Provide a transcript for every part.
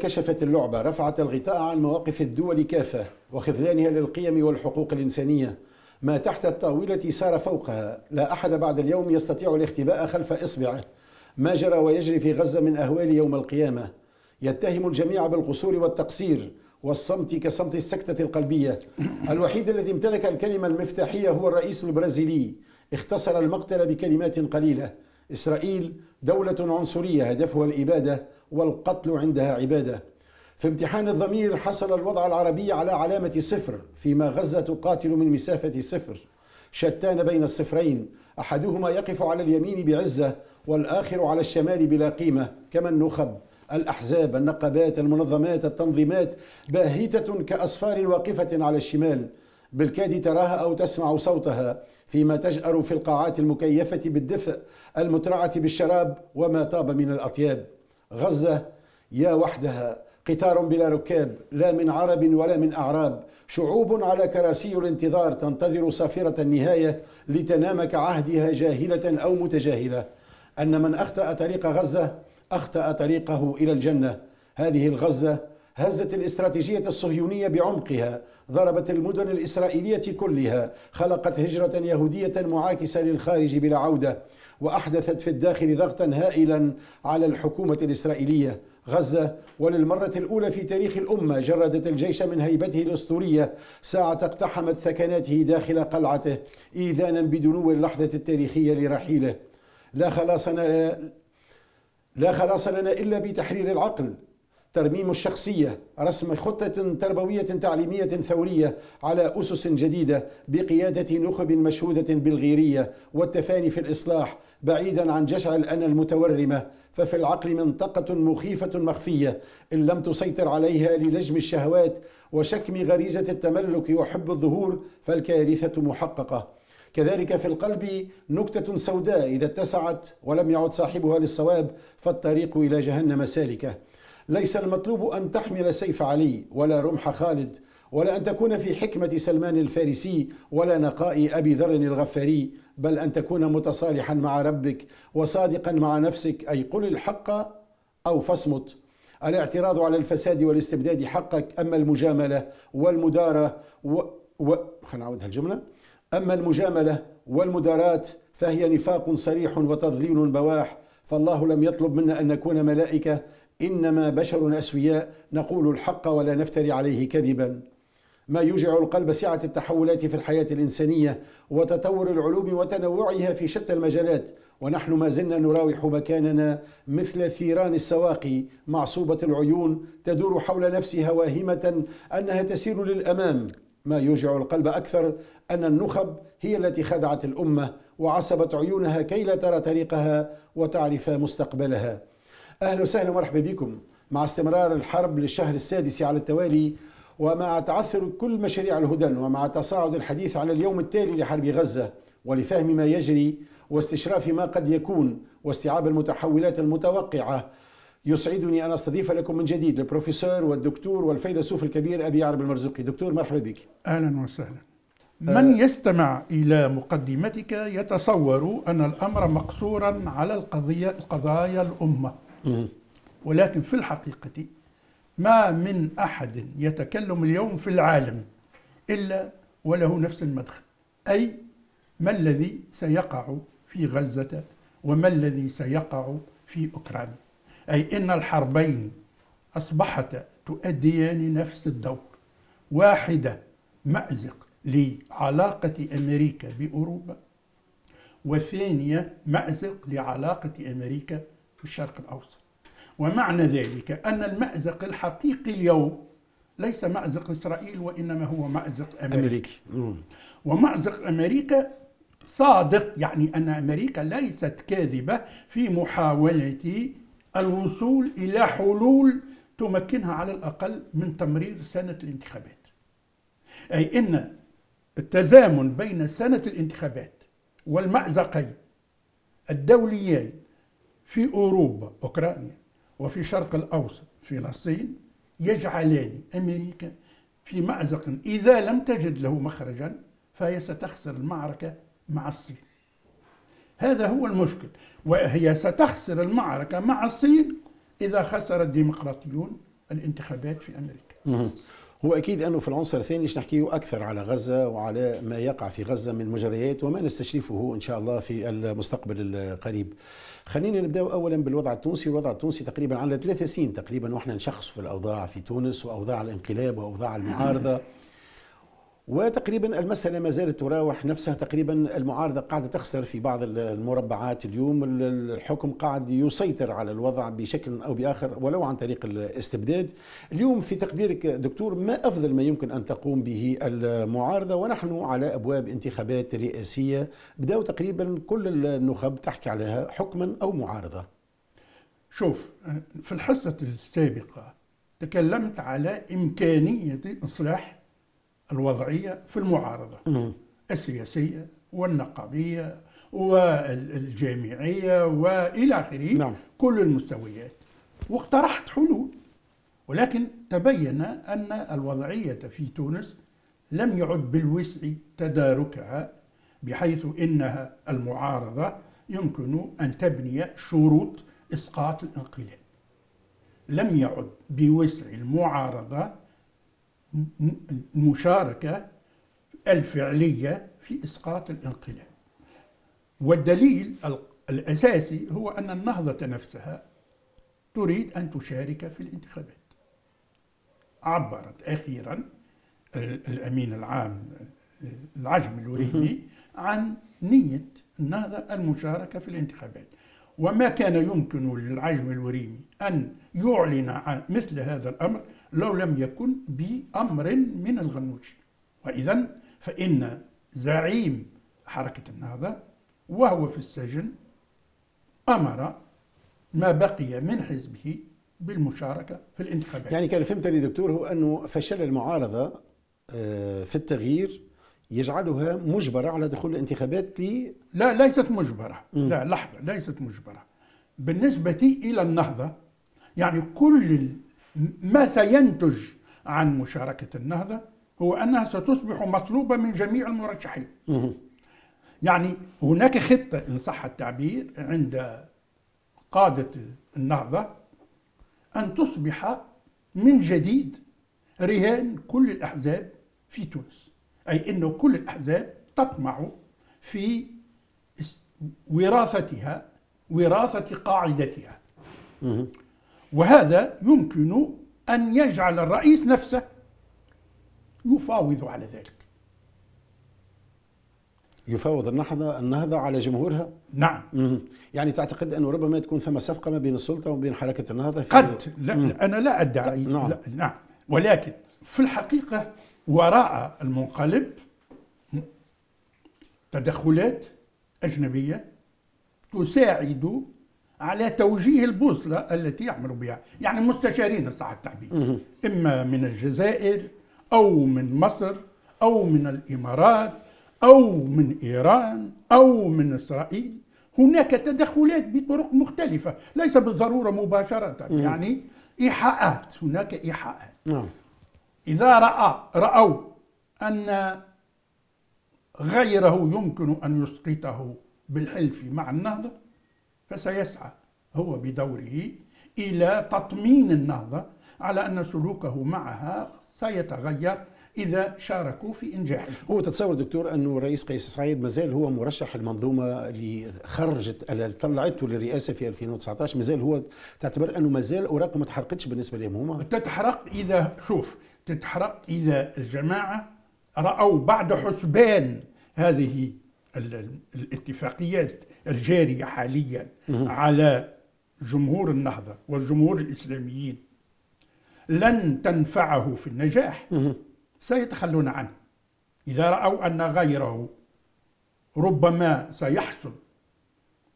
كشفت اللعبة رفعت الغطاء عن مواقف الدول كافة وخذلانها للقيم والحقوق الإنسانية. ما تحت الطاولة سار فوقها. لا أحد بعد اليوم يستطيع الاختباء خلف إصبعه. ما جرى ويجري في غزة من أهوال يوم القيامة. يتهم الجميع بالقصور والتقصير والصمت كصمت السكتة القلبية. الوحيد الذي امتلك الكلمة المفتاحية هو الرئيس البرازيلي. اختصر المقتل بكلمات قليلة. إسرائيل دولة عنصرية هدفها الإبادة. والقتل عندها عبادة. في امتحان الضمير حصل الوضع العربي على علامة صفر فيما غزة تقاتل من مسافة صفر. شتان بين الصفرين. أحدهما يقف على اليمين بعزة والآخر على الشمال بلا قيمة كما النخب. الأحزاب النقابات المنظمات التنظيمات باهتة كأصفار واقفة على الشمال. بالكاد تراها أو تسمع صوتها فيما تجأر في القاعات المكيفة بالدفء المترعة بالشراب وما طاب من الأطياب. غزة يا وحدها قطار بلا ركاب لا من عرب ولا من أعراب. شعوب على كراسي الانتظار تنتظر صافرة النهاية لتنام كعهدها جاهلة أو متجاهلة. أن من أخطأ طريق غزة أخطأ طريقه إلى الجنة. هذه الغزة هزت الاستراتيجية الصهيونية بعمقها ضربت المدن الإسرائيلية كلها خلقت هجرة يهودية معاكسة للخارج بلا عودة. وأحدثت في الداخل ضغطا هائلا على الحكومة الإسرائيلية. غزة وللمرة الأولى في تاريخ الأمة جردت الجيش من هيبته الأسطورية ساعة اقتحمت ثكناته داخل قلعته إيذانا بدنو اللحظة التاريخية لرحيله. لا خلاص لا خلاص لنا إلا بتحرير العقل. ترميم الشخصية رسم خطة تربوية تعليمية ثورية على أسس جديدة بقيادة نخب مشهودة بالغيرية والتفاني في الإصلاح بعيدا عن جشع الأنا المتورمة ففي العقل منطقة مخيفة مخفية إن لم تسيطر عليها للجم الشهوات وشكم غريزة التملك وحب الظهور فالكارثة محققة. كذلك في القلب نكتة سوداء إذا اتسعت ولم يعد صاحبها للصواب فالطريق إلى جهنم سالكة. ليس المطلوب أن تحمل سيف علي ولا رمح خالد ولا أن تكون في حكمة سلمان الفارسي ولا نقاء أبي ذر الغفاري بل أن تكون متصالحا مع ربك وصادقا مع نفسك أي قل الحق أو فاصمت. الاعتراض على الفساد والاستبداد حقك أما المجاملة والمدارة و... و... خلينا نعود هالجملة. أما المجاملة والمداراة فهي نفاق صريح وتضليل بواح فالله لم يطلب منا أن نكون ملائكة إنما بشر أسوياء نقول الحق ولا نفتري عليه كذبا. ما يوجع القلب سعة التحولات في الحياة الإنسانية وتطور العلوم وتنوعها في شتى المجالات. ونحن ما زلنا نراوح مكاننا مثل ثيران السواقي. معصوبة العيون تدور حول نفسها واهمة أنها تسير للأمام. ما يوجع القلب أكثر أن النخب هي التي خدعت الأمة وعصبت عيونها كي لا ترى طريقها وتعرف مستقبلها. أهلا وسهلا ومرحبا بكم. مع استمرار الحرب للشهر السادس على التوالي ومع تعثر كل مشاريع الهدن ومع تصاعد الحديث على اليوم التالي لحرب غزة ولفهم ما يجري واستشراف ما قد يكون واستيعاب المتحولات المتوقعة. يسعدني أن أستضيف لكم من جديد البروفيسور والدكتور والفيلسوف الكبير أبي يعرب المرزوقي. دكتور مرحبا بك. أهلا وسهلا. من يستمع إلى مقدمتك يتصور أن الأمر مقصورا على القضية القضايا الأمة. ولكن في الحقيقة ما من أحد يتكلم اليوم في العالم إلا وله نفس المدخل أي ما الذي سيقع في غزة وما الذي سيقع في أوكرانيا أي إن الحربين أصبحتا تؤديان نفس الدور واحدة مأزق لعلاقة أمريكا بأوروبا والثانية مأزق لعلاقة أمريكا في الشرق الأوسط. ومعنى ذلك أن المأزق الحقيقي اليوم ليس مأزق إسرائيل وإنما هو مأزق أمريكا. أمريكي. ومأزق أمريكا صادق يعني أن أمريكا ليست كاذبة في محاولة الوصول إلى حلول تمكنها على الأقل من تمرير سنة الانتخابات. أي أن التزامن بين سنة الانتخابات والمأزقين الدوليين في أوروبا أوكرانيا وفي الشرق الأوسط فلسطين يجعلان أمريكا في مأزق إذا لم تجد له مخرجا فهي ستخسر المعركة مع الصين. هذا هو المشكل. وهي ستخسر المعركة مع الصين إذا خسر الديمقراطيون الانتخابات في أمريكا. هو أكيد أنه في العنصر الثاني نحكيه؟ أكثر على غزة وعلى ما يقع في غزة من مجريات وما نستشرفه إن شاء الله في المستقبل القريب. خلينا نبدأ اولا بالوضع التونسي، الوضع التونسي تقريبا على ثلاثة سنين تقريبا وإحنا نشخص في الأوضاع في تونس وأوضاع الانقلاب وأوضاع المعارضة. وتقريبا المسألة ما زالت تراوح نفسها تقريبا المعارضة قاعدة تخسر في بعض المربعات. اليوم الحكم قاعد يسيطر على الوضع بشكل أو بآخر ولو عن طريق الاستبداد. اليوم في تقديرك دكتور ما أفضل ما يمكن أن تقوم به المعارضة؟ ونحن على أبواب انتخابات رئاسية بدأوا تقريبا كل النخب تحكي عليها حكما أو معارضة. شوف في الحصة السابقة تكلمت على إمكانية إصلاح الوضعية في المعارضة السياسية والنقابية والجامعية وإلى آخره نعم. كل المستويات. واقترحت حلول ولكن تبين أن الوضعية في تونس لم يعد بالوسع تداركها بحيث إنها المعارضة يمكن أن تبني شروط إسقاط الانقلاب. لم يعد بوسع المعارضة المشاركة الفعلية في إسقاط الانقلاب. والدليل الأساسي هو أن النهضة نفسها تريد أن تشارك في الانتخابات. عبرت أخيرا الأمين العام العجم الوريمي عن نية النهضة المشاركة في الانتخابات. وما كان يمكن للعجم الوريمي أن يعلن عن مثل هذا الأمر لو لم يكن بأمر من الغنوش وإذا فإن زعيم حركة النهضة وهو في السجن أمر ما بقي من حزبه بالمشاركة في الانتخابات. يعني كان فهمت لي دكتور هو أنه فشل المعارضة آه، في التغيير يجعلها مجبرة على دخول الانتخابات ل لا ليست مجبرة. م. لا لحظة ليست مجبرة. بالنسبة إلى النهضة يعني كل ما سينتج عن مشاركة النهضة؟ هو أنها ستصبح مطلوبة من جميع المرشحين. يعني هناك خطة إن صح التعبير عند قادة النهضة أن تصبح من جديد رهان كل الأحزاب في تونس. أي أن كل الأحزاب تطمع في وراثتها وراثة قاعدتها. وهذا يمكن أن يجعل الرئيس نفسه يفاوض على ذلك يفاوض النهضة النهضة على جمهورها؟ نعم مم. يعني تعتقد أنه ربما تكون ثم صفقة ما بين السلطة وبين حركة النهضة قد لا مم. أنا لا أدعي نعم. لا نعم ولكن في الحقيقة وراء المنقلب تدخلات أجنبية تساعد على توجيه البوصلة التي يعمل بها. يعني مستشارين صح التعبير إما من الجزائر أو من مصر أو من الإمارات أو من إيران أو من إسرائيل. هناك تدخلات بطرق مختلفة. ليس بالضرورة مباشرة. يعني إيحاءات. هناك إيحاءات. نعم. إذا رأى رأوا أن غيره يمكن أن يسقطه بالحلف مع النهضة فسيسعى هو بدوره إلى تطمين النهضة على أن سلوكه معها سيتغير إذا شاركوا في إنجاحه. هو تتصور دكتور أنه رئيس قيس سعيد مازال هو مرشح المنظومة اللي خرجت طلعته للرئاسة في 2019 مازال هو تعتبر أنه مازال أوراقه ما تحرقتش بالنسبة لهم هما؟ تتحرق إذا شوف تتحرق إذا الجماعة رأوا بعد حسبان هذه الاتفاقيات. الجارية حاليا على جمهور النهضة والجمهور الإسلاميين لن تنفعه في النجاح. سيتخلون عنه. إذا رأوا أن غيره ربما سيحصل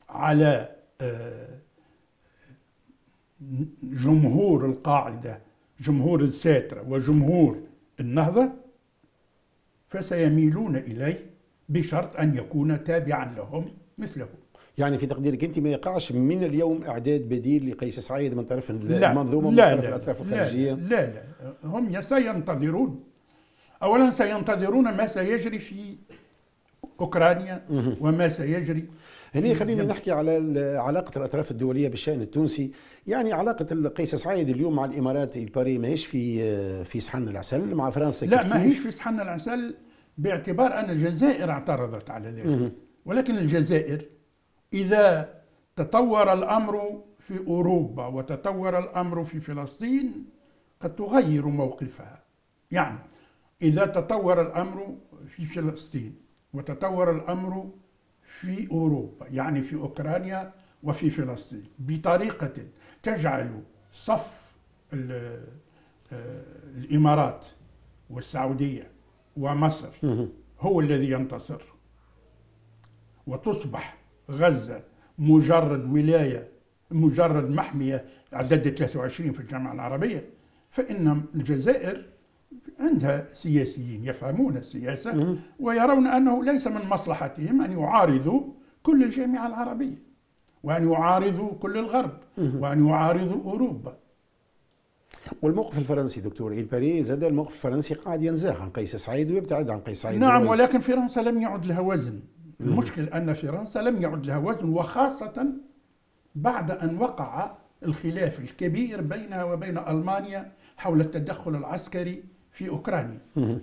على آه، جمهور القاعدة جمهور الساترة وجمهور النهضة فسيميلون إليه بشرط أن يكون تابعا لهم. مثله. يعني في تقديرك أنت ما يقعش من اليوم إعداد بديل لقيس سعيد من طرف المنظومة من طرف الأطراف الخارجية؟ لا لا. هم سينتظرون. اولا سينتظرون ما سيجري في أوكرانيا وما سيجري هنا خلينا نحكي على علاقة الأطراف الدولية بالشأن التونسي. يعني علاقة قيس سعيد اليوم مع الإمارات الباري ماهيش في في صحن العسل مع فرنسا لا ما هيش في صحن العسل باعتبار أن الجزائر اعترضت على ذلك. ولكن الجزائر إذا تطور الأمر في أوروبا وتطور الأمر في فلسطين قد تغير موقفها. يعني إذا تطور الأمر في فلسطين وتطور الأمر في أوروبا يعني في أوكرانيا وفي فلسطين بطريقة تجعل صف آه، الإمارات والسعودية ومصر هو الذي ينتصر. وتصبح غزة مجرد ولاية مجرد محمية عدد 23 في الجامعة العربية. فإن الجزائر عندها سياسيين يفهمون السياسة ويرون أنه ليس من مصلحتهم أن يعارضوا كل الجامعة العربية وأن يعارضوا كل الغرب وأن يعارضوا أوروبا. والموقف الفرنسي دكتور إلباري زاد الموقف الفرنسي قاعد ينزاح عن قيس سعيد ويبتعد عن قيس سعيد. نعم ولكن فرنسا لم يعد لها وزن. المشكل أن فرنسا لم يعد لها وزن وخاصة بعد أن وقع الخلاف الكبير بينها وبين ألمانيا حول التدخل العسكري في أوكرانيا. أه،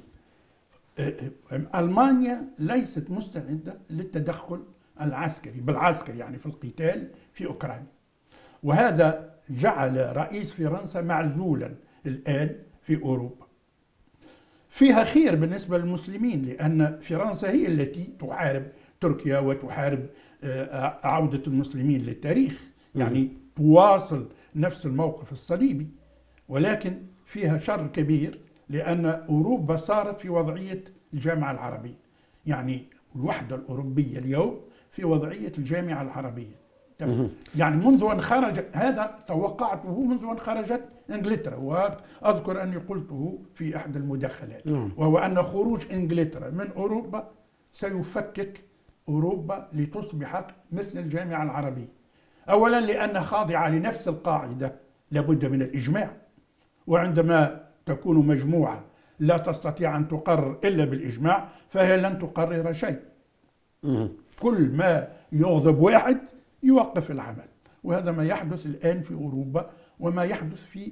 أه، ألمانيا ليست مستعدة للتدخل العسكري بالعسكر يعني في القتال في أوكرانيا. وهذا جعل رئيس فرنسا معزولا الآن في أوروبا. فيها خير بالنسبة للمسلمين لأن فرنسا هي التي تحارب تركيا وتحارب آه، عودة المسلمين للتاريخ. يعني تواصل نفس الموقف الصليبي ولكن فيها شر كبير لأن أوروبا صارت في وضعية الجامعة العربية. يعني الوحدة الأوروبية اليوم في وضعية الجامعة العربية. يعني منذ أن خرج هذا توقعته منذ أن خرجت إنجلترا وأذكر أني قلته في أحد المداخلات. نعم. وهو أن خروج إنجلترا من أوروبا سيفكك أوروبا لتصبح مثل الجامعة العربية. أولا لأن خاضعة لنفس القاعدة لابد من الإجماع. وعندما تكون مجموعة لا تستطيع أن تقرر إلا بالإجماع فهي لن تقرر شيء. كل ما يغضب واحد يوقف العمل. وهذا ما يحدث الآن في أوروبا وما يحدث في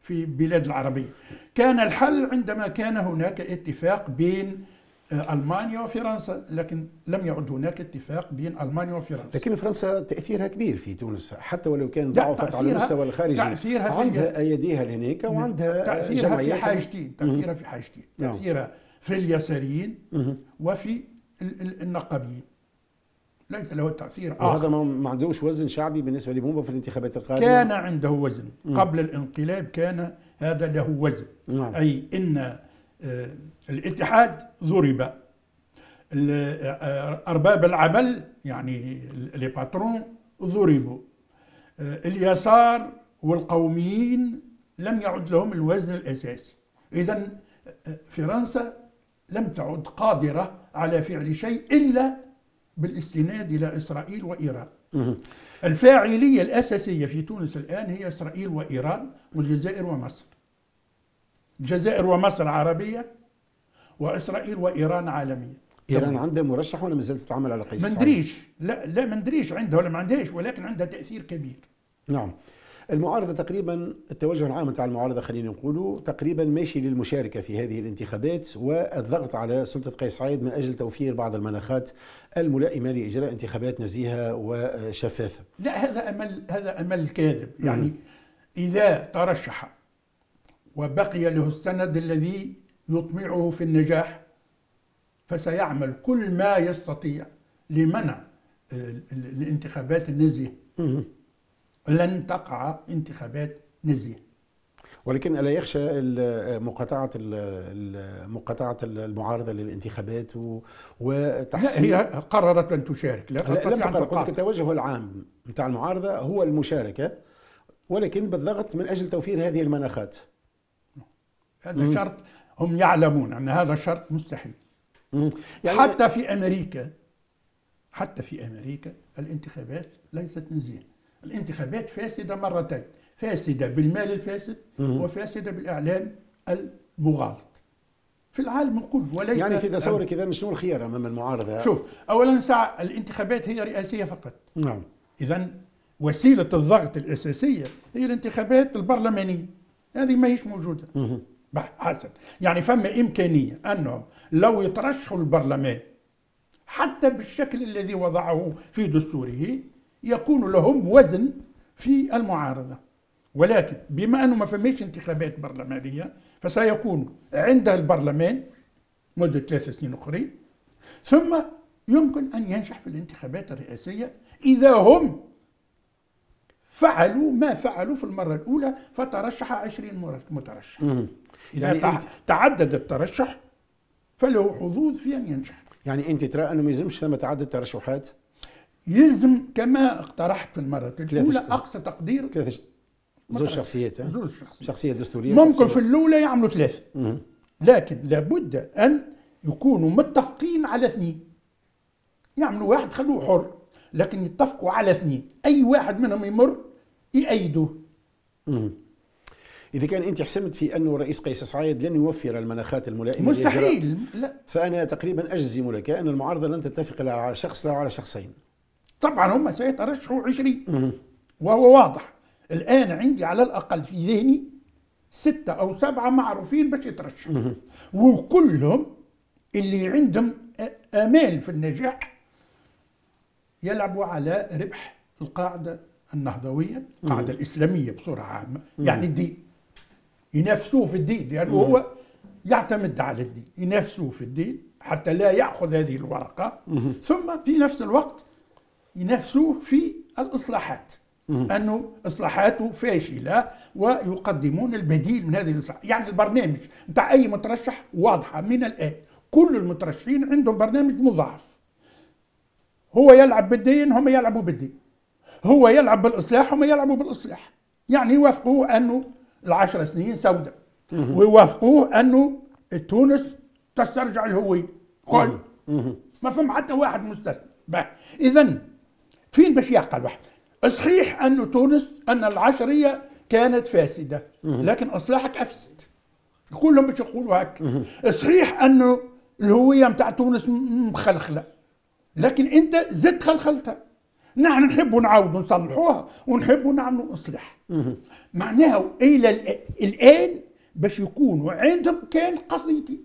في بلاد العربية. كان الحل عندما كان هناك اتفاق بين ألمانيا وفرنسا لكن لم يعد هناك اتفاق بين ألمانيا وفرنسا. لكن فرنسا تأثيرها كبير في تونس حتى ولو كان ضعفت على المستوى الخارجي. تأثيرها عندها أيديها لهناك وعندها تأثيرها في حاجتين تأثيرها في حاجتين. نعم. تأثيرها في اليساريين وفي النقابيين. ليس له تأثير آخر. وهذا ما عندوش وزن شعبي بالنسبة لبومبا في الانتخابات القادمة. كان عنده وزن. قبل الانقلاب كان هذا له وزن. نعم. أي إن آه، الاتحاد ضرب. آه، أرباب العمل يعني لي باترون ضربوا. آه، اليسار والقوميين لم يعد لهم الوزن الأساسي. إذا فرنسا لم تعد قادرة على فعل شيء إلا بالاستناد إلى إسرائيل وإيران. الفاعلية الأساسية في تونس الآن هي إسرائيل وإيران والجزائر ومصر. الجزائر ومصر عربية وإسرائيل وإيران عالمية إيران عندها مرشح ولا مازالت تتعامل على قيس ما ندريش. لا لا ما ندريش عندها ولا ما عندهاش ولكن عندها تأثير كبير. نعم. المعارضة تقريبا التوجه العام تاع المعارضة خلينا نقولوا تقريبا ماشي للمشاركة في هذه الانتخابات والضغط على سلطة قيس سعيد من أجل توفير بعض المناخات الملائمة لإجراء انتخابات نزيهة وشفافة. لا هذا أمل هذا أمل كاذب. يعني إذا ترشح وبقي له السند الذي يطمعه في النجاح فسيعمل كل ما يستطيع لمنع الانتخابات النزيهة لن تقع انتخابات نزيهة ولكن ألا يخشى مقاطعة مقاطعة المعارضة للانتخابات وتحسين هي قررت أن تشارك لا تستطيع لم تقرر. التوجه العام نتاع المعارضة هو المشاركة ولكن بالضغط من أجل توفير هذه المناخات. هذا شرط هم يعلمون أن هذا شرط مستحيل. يعني حتى في أمريكا حتى في أمريكا الانتخابات ليست نزيهه الانتخابات فاسدة مرتين فاسدة بالمال الفاسد وفاسدة بالإعلام المغالط. في العالم الكل وليس يعني في تصورك اذا شنو الخيار أمام المعارضة؟ شوف اولا ساعة الانتخابات هي رئاسية فقط. نعم. اذا وسيلة الضغط الأساسية هي الانتخابات البرلمانية. هذه ما هيش موجودة. حسن. يعني فما إمكانية أنهم لو يترشحوا البرلمان حتى بالشكل الذي وضعه في دستوره يكون لهم وزن في المعارضة. ولكن بما أنه ما فماش انتخابات برلمانية فسيكون عندها البرلمان مدة ثلاث سنين اخرين ثم يمكن أن ينجح في الانتخابات الرئاسية إذا هم فعلوا ما فعلوا في المرة الأولى فترشح عشرين مترشح. إذا يعني تعدد الترشح فله حظوظ في أن ينجح. يعني أنت ترى أنه ما يلزمش ثم تعدد ترشحات؟ يلزم كما اقترحت في المرة الأولى أقصى تقدير. ثلاثة زوج شخصيات زوج شخصيات. شخصية دستورية ممكن شخصية. في الأولى يعملوا ثلاثة. لكن لابد أن يكونوا متفقين على اثنين. يعملوا واحد خلوه حر لكن يتفقوا على اثنين. أي واحد منهم يمر يأيدوه إذا كان أنت حسمت في أنه رئيس قيس سعيد لن يوفر المناخات الملائمة مستحيل لا. فأنا تقريبا أجزم لك أن المعارضة لن تتفق لا على شخص لا على شخصين. طبعا هم سيترشحوا 20 وهو واضح. الآن عندي على الأقل في ذهني ستة أو سبعة معروفين باش يترشحوا. وكلهم اللي عندهم آمال في النجاح يلعبوا على ربح القاعدة النهضوية القاعدة الإسلامية بصورة عامة. يعني الدين ينافسوه في الدين لأنه هو يعتمد على الدين ينافسوه في الدين حتى لا يأخذ هذه الورقة. ثم في نفس الوقت ينافسوه في الإصلاحات أنه إصلاحاته فاشلة ويقدمون البديل من هذه الإصلاحات يعني البرنامج نتاع أي مترشح واضحة من الآن. كل المترشحين عندهم برنامج مضاعف. هو يلعب بالدين هم يلعبوا بالدين. هو يلعب بالإصلاح هم يلعبوا بالإصلاح. يعني يوافقوه أنه العشر سنين سوداء. ويوافقوه أنه تونس تسترجع الهوية. قل ما فهم حتى واحد مستثنى إذا فين باش يعقل واحد. صحيح أن تونس أن العشرية كانت فاسدة لكن إصلاحك أفسد. كلهم باش يقولوا هكا صحيح أنه الهوية متاع تونس مخلخلة لكن أنت زدت خلخلتها. نحن نحب نعاود نصلحوها ونحب نعملوا إصلاح معناها إلى الآن باش يكونوا عندهم كان قضيتي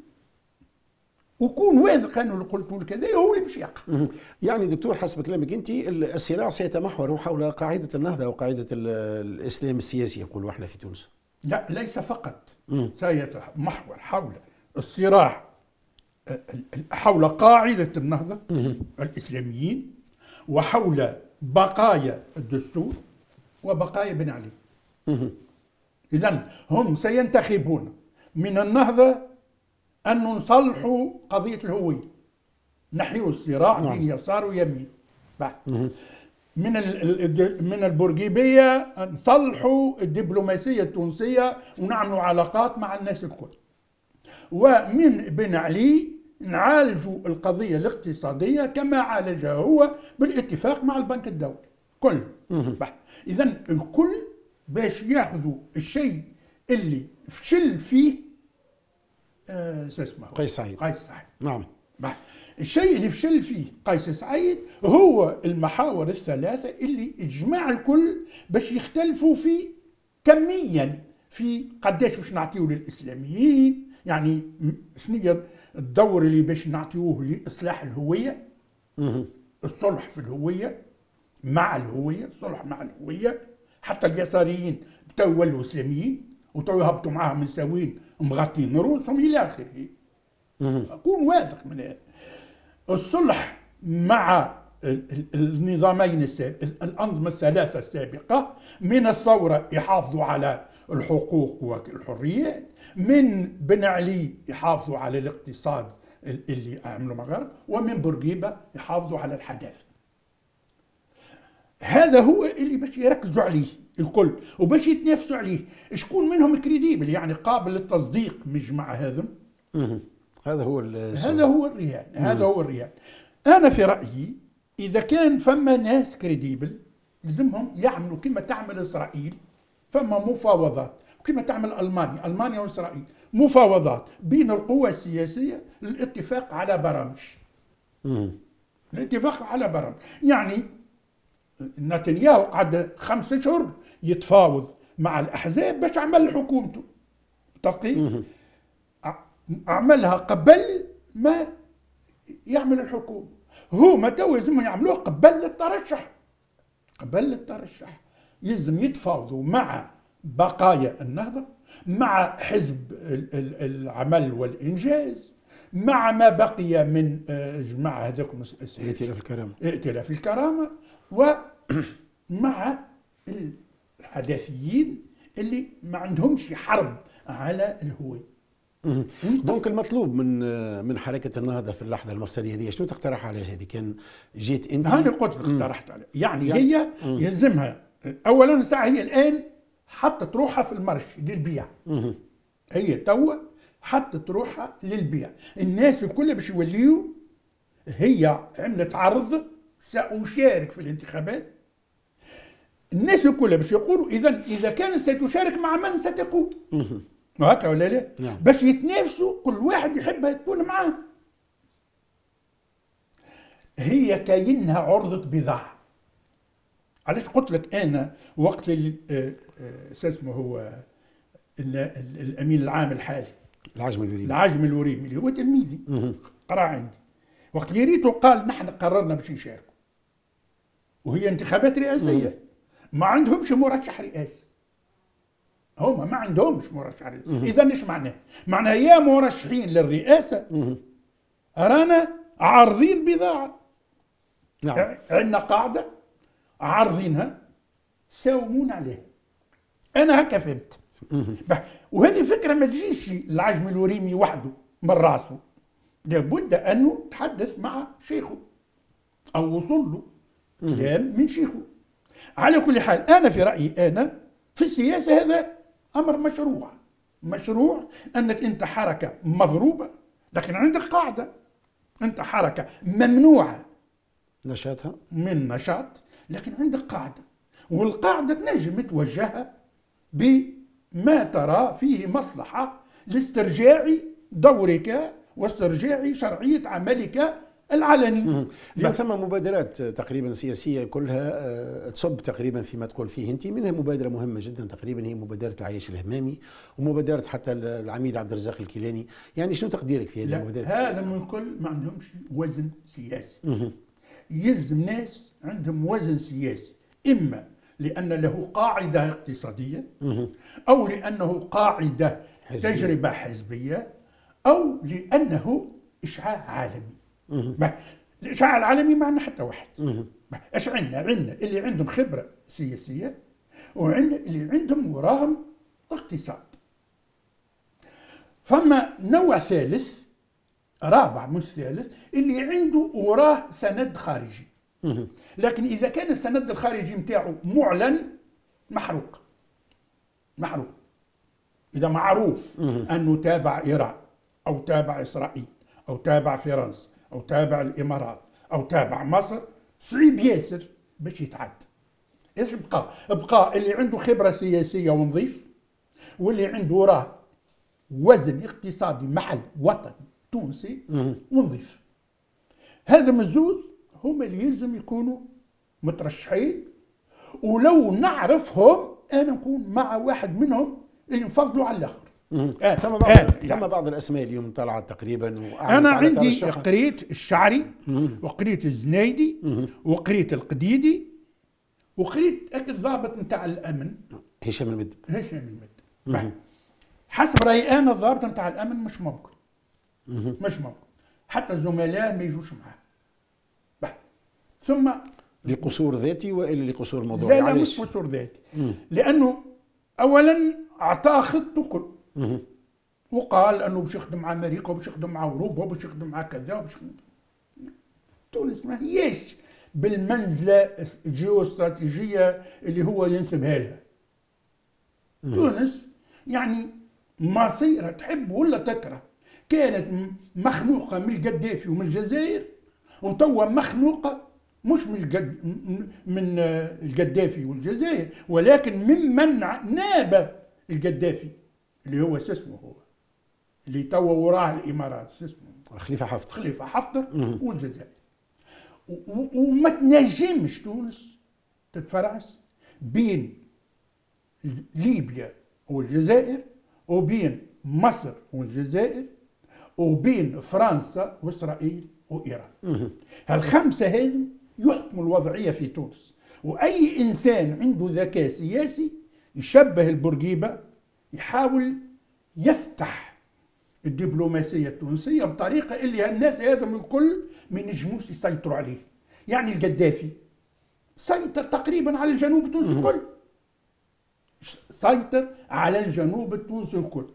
وكون واثق أنه اللي قلت لك هذا هو اللي باش يقع يعني دكتور حسب كلامك أنت الصراع سيتمحور حول قاعدة النهضة وقاعده الإسلام السياسي يقولوا إحنا في تونس. لا ليس فقط. سيتمحور حول الصراع حول قاعدة النهضة الإسلاميين وحول بقايا الدستور وبقايا بن علي. اذا هم سينتخبون. من النهضة أن نصلحوا قضية الهوية نحيوا الصراع نعم. بين يسار ويمين. من من البورقيبية نصلحوا الدبلوماسية التونسية ونعملوا علاقات مع الناس الكل. ومن بن علي نعالجوا القضية الاقتصادية كما عالجها هو بالاتفاق مع البنك الدولي. كل. إذا الكل باش ياخذوا الشيء اللي فشل فيه آه، شو اسمه؟ قيس سعيد. قيس سعيد. نعم. الشيء اللي فشل فيه قيس سعيد هو المحاور الثلاثة اللي اجمع الكل باش يختلفوا فيه كميا في قداش باش نعطيوه للإسلاميين. يعني شنو الدور اللي باش نعطيوه لإصلاح الهوية؟ الصلح في الهوية مع الهوية الصلح مع الهوية. حتى اليساريين تو يولوا إسلاميين وتو يهبطوا معاهم مساوين مغطين رؤوسهم إلى آخره. أكون واثق من هذا. الصلح مع النظامين الأنظمة الثلاثة السابقة من الثورة يحافظوا على الحقوق والحريات من بن علي يحافظوا على الاقتصاد اللي عملوا المغرب ومن بورقيبة يحافظوا على الحداثة. هذا هو اللي باش يركزوا عليه الكل وباش يتنافسوا عليه. شكون منهم crédible يعني قابل للتصديق مع هذا هذا هو هذا هو الرهان هذا هو الرهان أنا في رأيي إذا كان فما ناس crédible لازمهم يعملوا كما تعمل إسرائيل فما مفاوضات. كما تعمل ألمانيا. ألمانيا وإسرائيل. مفاوضات بين القوى السياسية للاتفاق على برامج. الاتفاق على برامج. يعني نتنياهو قعد خمس اشهر يتفاوض مع الأحزاب باش عمل حكومته. متفقين؟ عملها قبل ما يعمل الحكومة. هما تو لازم يعملوه قبل الترشح. قبل الترشح. يلزم يتفاوضوا مع بقايا النهضة مع حزب العمل والإنجاز مع ما بقي من الجماعة هذاكم ائتلاف الكرامة. ائتلاف الكرامة ومع الحداثيين اللي ما عندهمش حرب على الهوية دونك المطلوب من من حركة النهضة في اللحظة المفصليه هذه شنو تقترح عليه هذه؟ كان جيت أنت؟ أنا قلت اقترحت عليه يعني, يعني؟ هي يلزمها. اولا ساعة هي الآن حطت روحها في المرش للبيع. هي توا حطت روحها للبيع. الناس الكل باش يوليوا هي عملت عرض سأشارك في الانتخابات. الناس الكل باش يقولوا إذا إذا كانت ستشارك مع من ستكون هكا ولا لا؟ نعم. باش يتنافسوا كل واحد يحبها تكون معاه. هي كاينها عرضة بضاعة. علاش قلت لك أنا وقت آه، آه، شو اسمه هو الأمين العام الحالي؟ العجم الوريمي العجم الوريمي اللي هو تلميذي. قرأ عندي. وقت اللي ريته قال نحن قررنا باش نشاركوا. وهي انتخابات رئاسية. ما عندهمش مرشح رئاسي. هم ما عندهمش مرشح رئاسي. إذا إيش معناه؟ معناه يا مرشحين للرئاسة. رانا عارضين بضاعة. نعم. عندنا قاعدة عارضينها ساومون عليها. أنا هكا فهمت. وهذه فكره ما تجيش العجم الوريمي وحده من راسه. لابد أنه تحدث مع شيخه أو وصل له كلام من شيخه. على كل حال أنا في رأيي أنا في السياسة هذا أمر مشروع. مشروع أنك أنت حركة مضروبة لكن عندك قاعدة. أنت حركة ممنوعة نشاطها؟ من نشاط لكن عندك قاعدة. والقاعدة تنجم توجهها بما ترى فيه مصلحة لاسترجاع دورك واسترجاع شرعية عملك العلني. ما ثم مبادرات تقريبا سياسية كلها آه، تصب تقريبا فيما تقول فيه أنت. منها مبادرة مهمة جدا تقريبا هي مبادرة العيش الهمامي ومبادرة حتى العميد عبد الرزاق الكيلاني. يعني شنو تقديرك في هذه المبادرات هذا من الكل ما عندهمش وزن سياسي. يلزم ناس عندهم وزن سياسي. إما لأن له قاعدة اقتصادية أو لأنه قاعدة حزبية. تجربة حزبية أو لأنه إشعاع عالمي. الاشعاع العالمي ما عندنا حتى واحد. إيش عندنا؟ عندنا اللي عندهم خبرة سياسية وعندنا اللي عندهم وراهم اقتصاد. فما نوع ثالث رابع مش ثالث اللي عنده وراه سند خارجي. لكن إذا كان السند الخارجي نتاعو معلن محروق. محروق. إذا معروف أنه تابع إيران أو تابع إسرائيل أو تابع فرنسا أو تابع الإمارات أو تابع مصر صعيب ياسر باش يتعدى إيش بقى؟ بقى اللي عنده خبرة سياسية ونظيف واللي عنده وراه وزن اقتصادي محل وطني تونسي ونظيف. هذا الزوز هما اللي يلزم يكونوا مترشحين. ولو نعرفهم أنا نكون مع واحد منهم اللي نفضلوا على الآخر. آه ثم بعض آه ثم يعني. بعض الأسماء اليوم طلعت تقريبا أنا عندي قريت الشعري وقريت الزنايدي وقريت القديدي وقريت الضابط نتاع الأمن. هشام المد. هشام المد. حسب رأيي أنا الضابط نتاع الأمن مش ممكن. مش ممكن. حتى الزملاء ما يجوش معاه. ثم لقصور ذاتي والا لقصور موضوعي. لا لا مش قصور ذاتي. لأنه اولا أعطاه خطة كل. وقال أنه باش يخدم مع أمريكا وباش يخدم مع أوروبا وباش يخدم مع كذا وباش تونس ما هيش بالمنزلة الجيوستراتيجية اللي هو ينسبها لها. تونس يعني مصيرها تحب ولا تكره. كانت مخنوقة من القدافي ومن الجزائر وتوا مخنوقة مش من الجد من القدافي والجزائر ولكن ممن ناب القدافي اللي هو شو اسمه هو؟ اللي توا وراه الإمارات شو اسمه؟ خليفة حفتر خليفة حفتر والجزائر. وما تنجمش تونس تتفرعس بين ليبيا والجزائر وبين مصر والجزائر وبين فرنسا وإسرائيل وإيران. هالخمسة هذم يحكموا الوضعية في تونس. وأي إنسان عنده ذكاء سياسي يشبه البورقيبه يحاول يفتح الدبلوماسية التونسية بطريقة اللي الناس هذم الكل ما ينجموش يسيطروا عليه. يعني القدافي سيطر تقريبا على الجنوب التونسي الكل. سيطر على الجنوب التونسي الكل.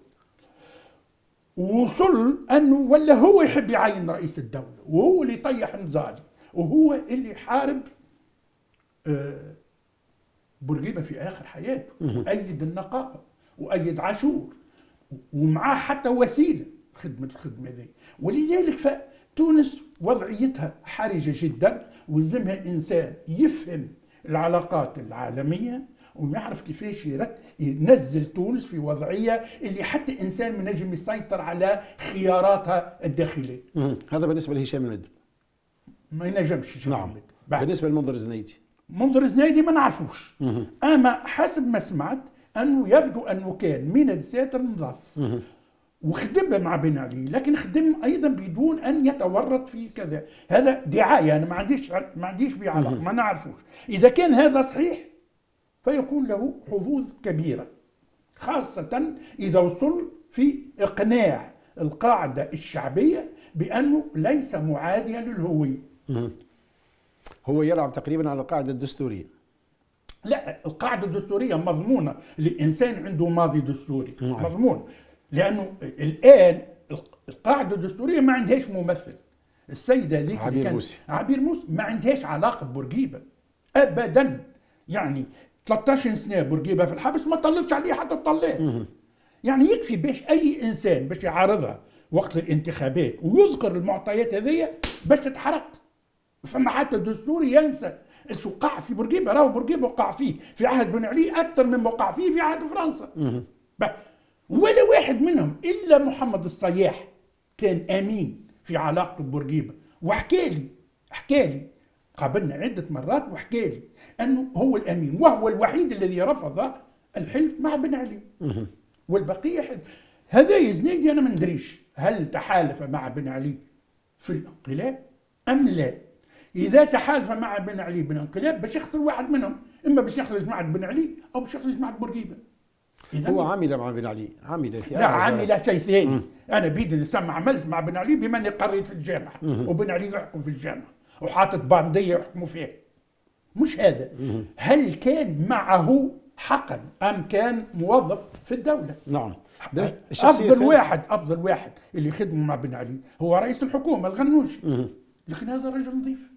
وصل أنه ولا هو يحب يعين رئيس الدولة وهو اللي يطيح مزاجي وهو اللي يحارب آه، بورقيبة في آخر حياته. وايد النقابه وأيد عاشور ومعاه حتى وسيلة خدمة الخدمة ذي. ولذلك فتونس وضعيتها حرجة جدا ولزمها إنسان يفهم العلاقات العالمية ويعرف كيفاش ينزل تونس في وضعية اللي حتى إنسان ما نجم يسيطر على خياراتها الداخلية. هذا بالنسبة لهشام المد ما ينجمش يجيب نعم. البيت. بعد. بالنسبة لمنظر الزنيدي منظر الزنيدي ما نعرفوش. أما حسب ما سمعت أنه يبدو أنه كان من الساتر نظاف وخدم مع بن علي لكن خدم أيضا بدون أن يتورط في كذا. هذا دعاية أنا ما عنديش ما عنديش به علاقه ما نعرفوش. إذا كان هذا صحيح فيكون له حظوظ كبيرة. خاصة إذا وصل في إقناع القاعدة الشعبية بأنه ليس معاديا للهوية. هو يلعب تقريبا على القاعدة الدستورية. لا القاعدة الدستورية مضمونة. لإنسان عنده ماضي دستوري. نعم. مضمون. لأنه الآن القاعدة الدستورية ما عندهاش ممثل. السيدة ذيك اللي عبير موسي. عبير موسى ما عندهاش علاقة ببورقيبة. أبدا. يعني 13 سنة بورقيبة في الحبس ما طلتش عليه حتى تطلع. يعني يكفي باش أي إنسان باش يعارضها وقت الانتخابات ويذكر المعطيات هذية باش تتحرق. فما حتى دستوري ينسى شو وقع في بورقيبة راهو بورقيبة وقع فيه. في عهد بن علي أكثر مما وقع فيه في عهد فرنسا. ولا واحد منهم إلا محمد الصياح كان أمين في علاقته ببورقيبة. وحكى لي حكى لي قابلنا عدة مرات وحكى لي أنه هو الأمين وهو الوحيد الذي رفض الحلف مع بن علي. والبقية حد هذا يزنيدي أنا ما ندريش هل تحالف مع بن علي في الانقلاب أم لا. إذا تحالف مع بن علي بالانقلاب باش يخسر واحد منهم إما باش يخرج مع بن علي أو باش يخرج مع بورقيبة. إذن هو عمل مع بن علي عمل في لا عمل شيء ثاني. أنا بيدي نسمع عملت مع بن علي بما أني قريت في الجامعة وبن علي يحكم في الجامعة وحاطط بانديه يحكموا فيها. مش هذا. هل كان معه حقا أم كان موظف في الدولة؟ نعم. ده أفضل. واحد أفضل واحد اللي خدموا مع بن علي هو رئيس الحكومة الغنوشي لكن هذا رجل نظيف.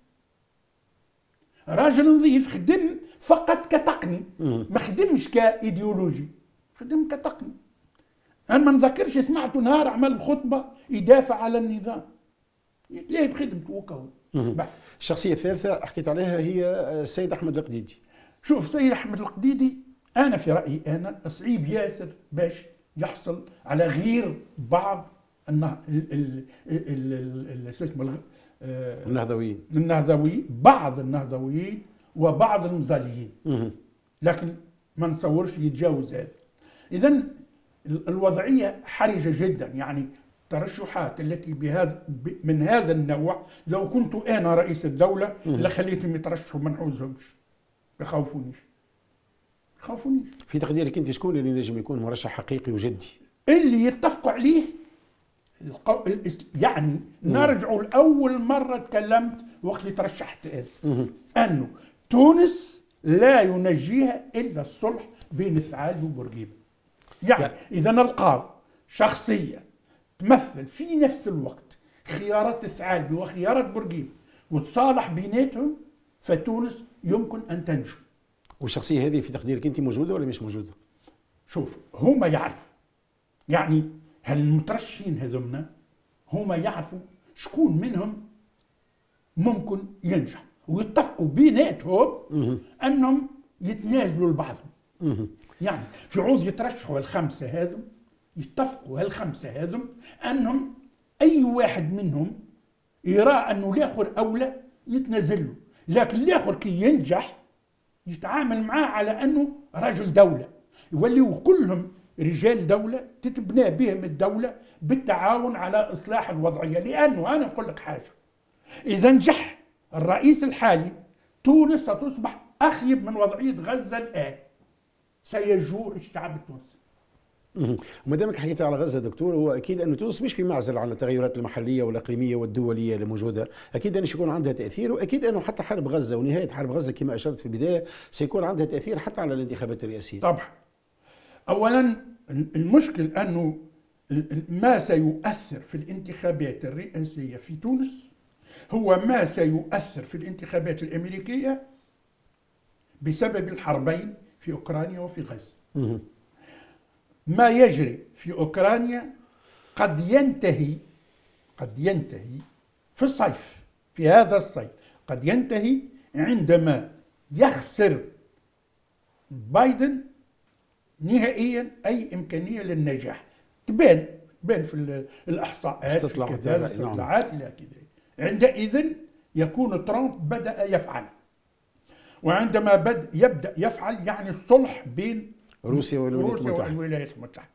راجل نظيف خدم فقط كتقني ما خدمش كايديولوجي خدم كتقني أنا ما نذكرش سمعته نهار عمل خطبه يدافع على النظام ليه بخدمته وكهو بح. الشخصية الثالثة حكيت عليها هي السيد أحمد القديدي شوف سيد احمد القديدي أنا في رايي أنا صعيب ياسر باش يحصل على غير بعض آه، النهضويين. النهضويين بعض النهضويين وبعض المزاليين. مهم. لكن ما نصورش يتجاوز هذا. اذا ال- الوضعية حرجة جدا. يعني ترشحات التي بهذا من هذا النوع لو كنت أنا رئيس الدولة لخليتهم يترشحوا ما نحوزهمش يخوفونيش. يخوفونيش. في تقديرك أنت شكون اللي نجم يكون مرشح حقيقي وجدي؟ اللي يتفقوا عليه القو... يعني نرجعوا لأول مرة تكلمت وقت اللي ترشحت أنا أنه تونس لا ينجيها إلا الصلح بين الثعالب وبورقيبة. يعني يعني- إذا نلقى شخصيه تمثل في نفس الوقت خيارات الثعالبي وخيارات بورقيبة وتصالح بيناتهم فتونس يمكن أن تنجو. والشخصية هذه في تقديرك أنت موجودة ولا مش موجودة؟ شوف هما يعرفوا. يعني هالمترشحين هذوما هما يعرفوا شكون منهم ممكن ينجح ويتفقوا بيناتهم أنهم يتنازلوا لبعضهم. يعني في عوض يترشحوا الخمسة هذم يتفقوا هالخمسة هذم أنهم أي واحد منهم يرى أنه الآخر أولى يتنازل له لكن الآخر كي ينجح يتعامل معاه على أنه رجل دولة يوليوا كلهم رجال دولة تتبنى بهم الدولة بالتعاون على إصلاح الوضعية لأنه أنا أقول لك حاجة إذا نجح الرئيس الحالي تونس ستصبح أخيب من وضعية غزة الآن سيجوع الشعب التونسي وما دامك حكيت على غزة دكتور هو أكيد انه تونس مش في معزل عن التغيرات المحلية والإقليمية والدولية اللي موجودة، أكيد انه سيكون عندها تأثير وأكيد أنه حتى حرب غزة ونهاية حرب غزة كما أشرت في البداية سيكون عندها تأثير حتى على الانتخابات الرئاسية. طبعا. اولا المشكل أنه ما سيؤثر في الانتخابات الرئاسية في تونس هو ما سيؤثر في الانتخابات الأمريكية بسبب الحربين في أوكرانيا وفي غزة. ما يجري في أوكرانيا قد ينتهي قد ينتهي في الصيف في هذا الصيف قد ينتهي عندما يخسر بايدن نهائيا أي إمكانية للنجاح. تبان تبان في الاحصاءات في نعم. الإستطلاعات إلى اخره عندئذ يكون ترامب بدأ يفعل. وعندما بد يبدأ يفعل يعني الصلح بين روسيا والولايات روسيا المتحدة. والولايات المتحدة.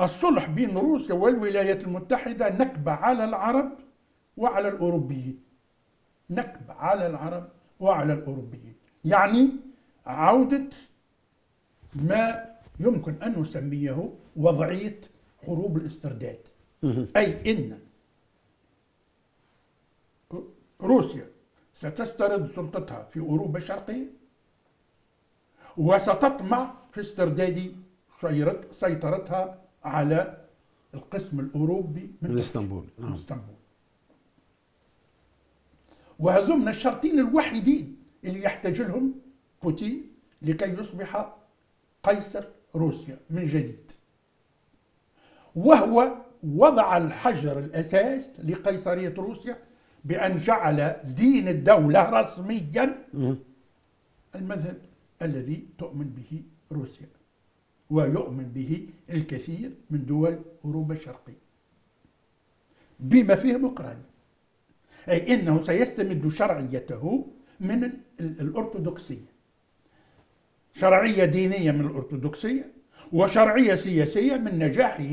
الصلح بين روسيا والولايات المتحدة نكبة على العرب وعلى الأوروبيين. نكبة على العرب وعلى الأوروبيين. يعني عودة ما يمكن أن نسميه وضعية حروب الاسترداد. أي إن روسيا ستسترد سلطتها في أوروبا الشرقية وستطمع في استرداد سيطرتها على القسم الأوروبي من, من اسطنبول نعم. اسطنبول وهذوم الشرطين الوحيدين اللي يحتاج لهم بوتين لكي يصبح قيصر روسيا من جديد. وهو وضع الحجر الأساس لقيصرية روسيا بأن جعل دين الدولة رسميا المذهب الذي تؤمن به روسيا ويؤمن به الكثير من دول أوروبا الشرقية. بما فيهم أوكرانيا أي أنه سيستمد شرعيته من الأرثوذكسية. شرعية دينية من الأرثوذكسية وشرعية سياسية من نجاحه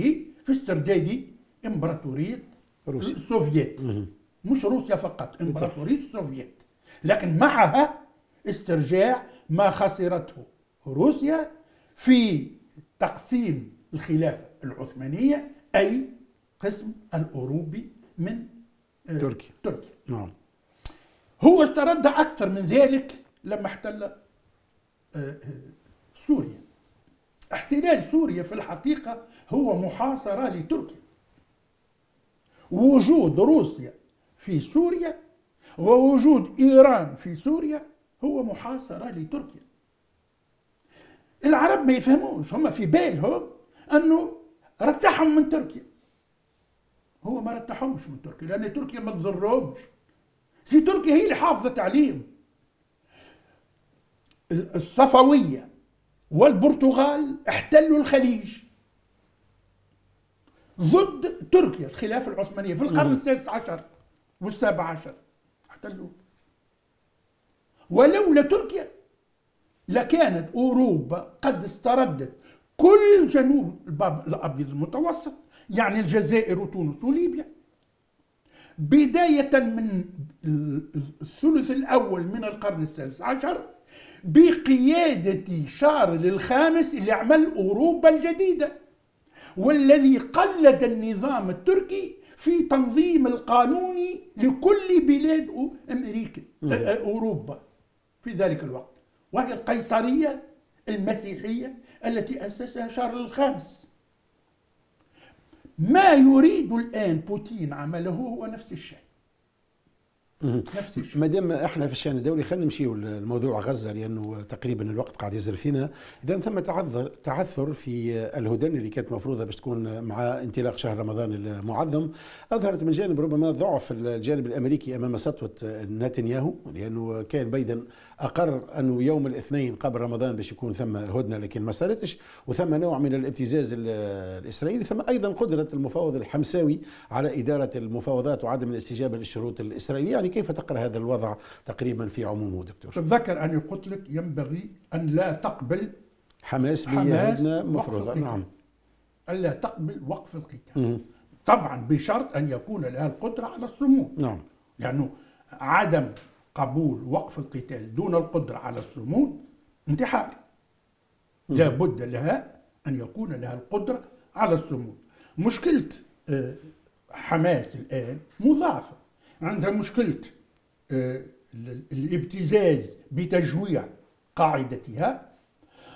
في استرداد إمبراطورية روسيا. السوفييت. مش روسيا فقط إمبراطورية السوفييت. لكن معها استرجاع ما خسرته روسيا في تقسيم الخلافة العثمانية أي قسم الأوروبي من آه، تركيا. تركيا. نعم. هو استرد أكثر من ذلك لما احتل سوريا. احتلال سوريا في الحقيقة هو محاصرة لتركيا. وجود روسيا في سوريا ووجود إيران في سوريا هو محاصرة لتركيا. العرب ما يفهموش هم في بالهم أنه رتحهم من تركيا. هو ما رتحهمش من تركيا لأن تركيا ما تضرهمش. في تركيا هي اللي حافظت عليهم. الصفوية والبرتغال احتلوا الخليج. ضد تركيا الخلافة العثمانية في القرن السادس عشر والسابع عشر. احتلوا ولولا تركيا لكانت أوروبا قد استردت كل جنوب الباب الأبيض المتوسط يعني الجزائر وتونس وليبيا. بداية من الثلث الأول من القرن السادس عشر بقيادة شارل الخامس اللي عمل أوروبا الجديدة والذي قلد النظام التركي في تنظيم القانوني لكل بلاد أمريكا أوروبا في ذلك الوقت. وهي القيصرية المسيحية التي أسسها شارل الخامس. ما يريد الآن بوتين عمله هو نفس الشيء نفس الشيء. ما دام إحنا في الشأن الدولي خلينا نمشيو لموضوع غزة لأنه تقريبا الوقت قاعد يزر فينا. اذا ثم تعذر تعثر في الهدن اللي كانت مفروضة باش تكون مع انطلاق شهر رمضان المعظم. أظهرت من جانب ربما ضعف الجانب الأمريكي أمام سطوة نتنياهو لأنه كان بايدن أقر انه يوم الاثنين قبل رمضان باش يكون ثم هدنة لكن ما صارتش. وثم نوع من الابتزاز الإسرائيلي ثم أيضا قدرة المفاوض الحمساوي على إدارة المفاوضات وعدم الاستجابة للشروط الإسرائيلية. يعني كيف تقرأ هذا الوضع تقريبا في عمومه دكتور؟ تذكر أني قلت لك ينبغي أن لا تقبل حماس بهدنة مفروضة. نعم. الا تقبل وقف القتال. طبعا بشرط أن يكون لها القدره على الصمود. نعم. لأنه عدم قبول وقف القتال دون القدرة على الصمود انتحار. لا بد لها أن يكون لها القدرة على الصمود. مشكلة آه، حماس الآن مضاعفة. عندها مشكلة آه، ال- الابتزاز بتجويع قاعدتها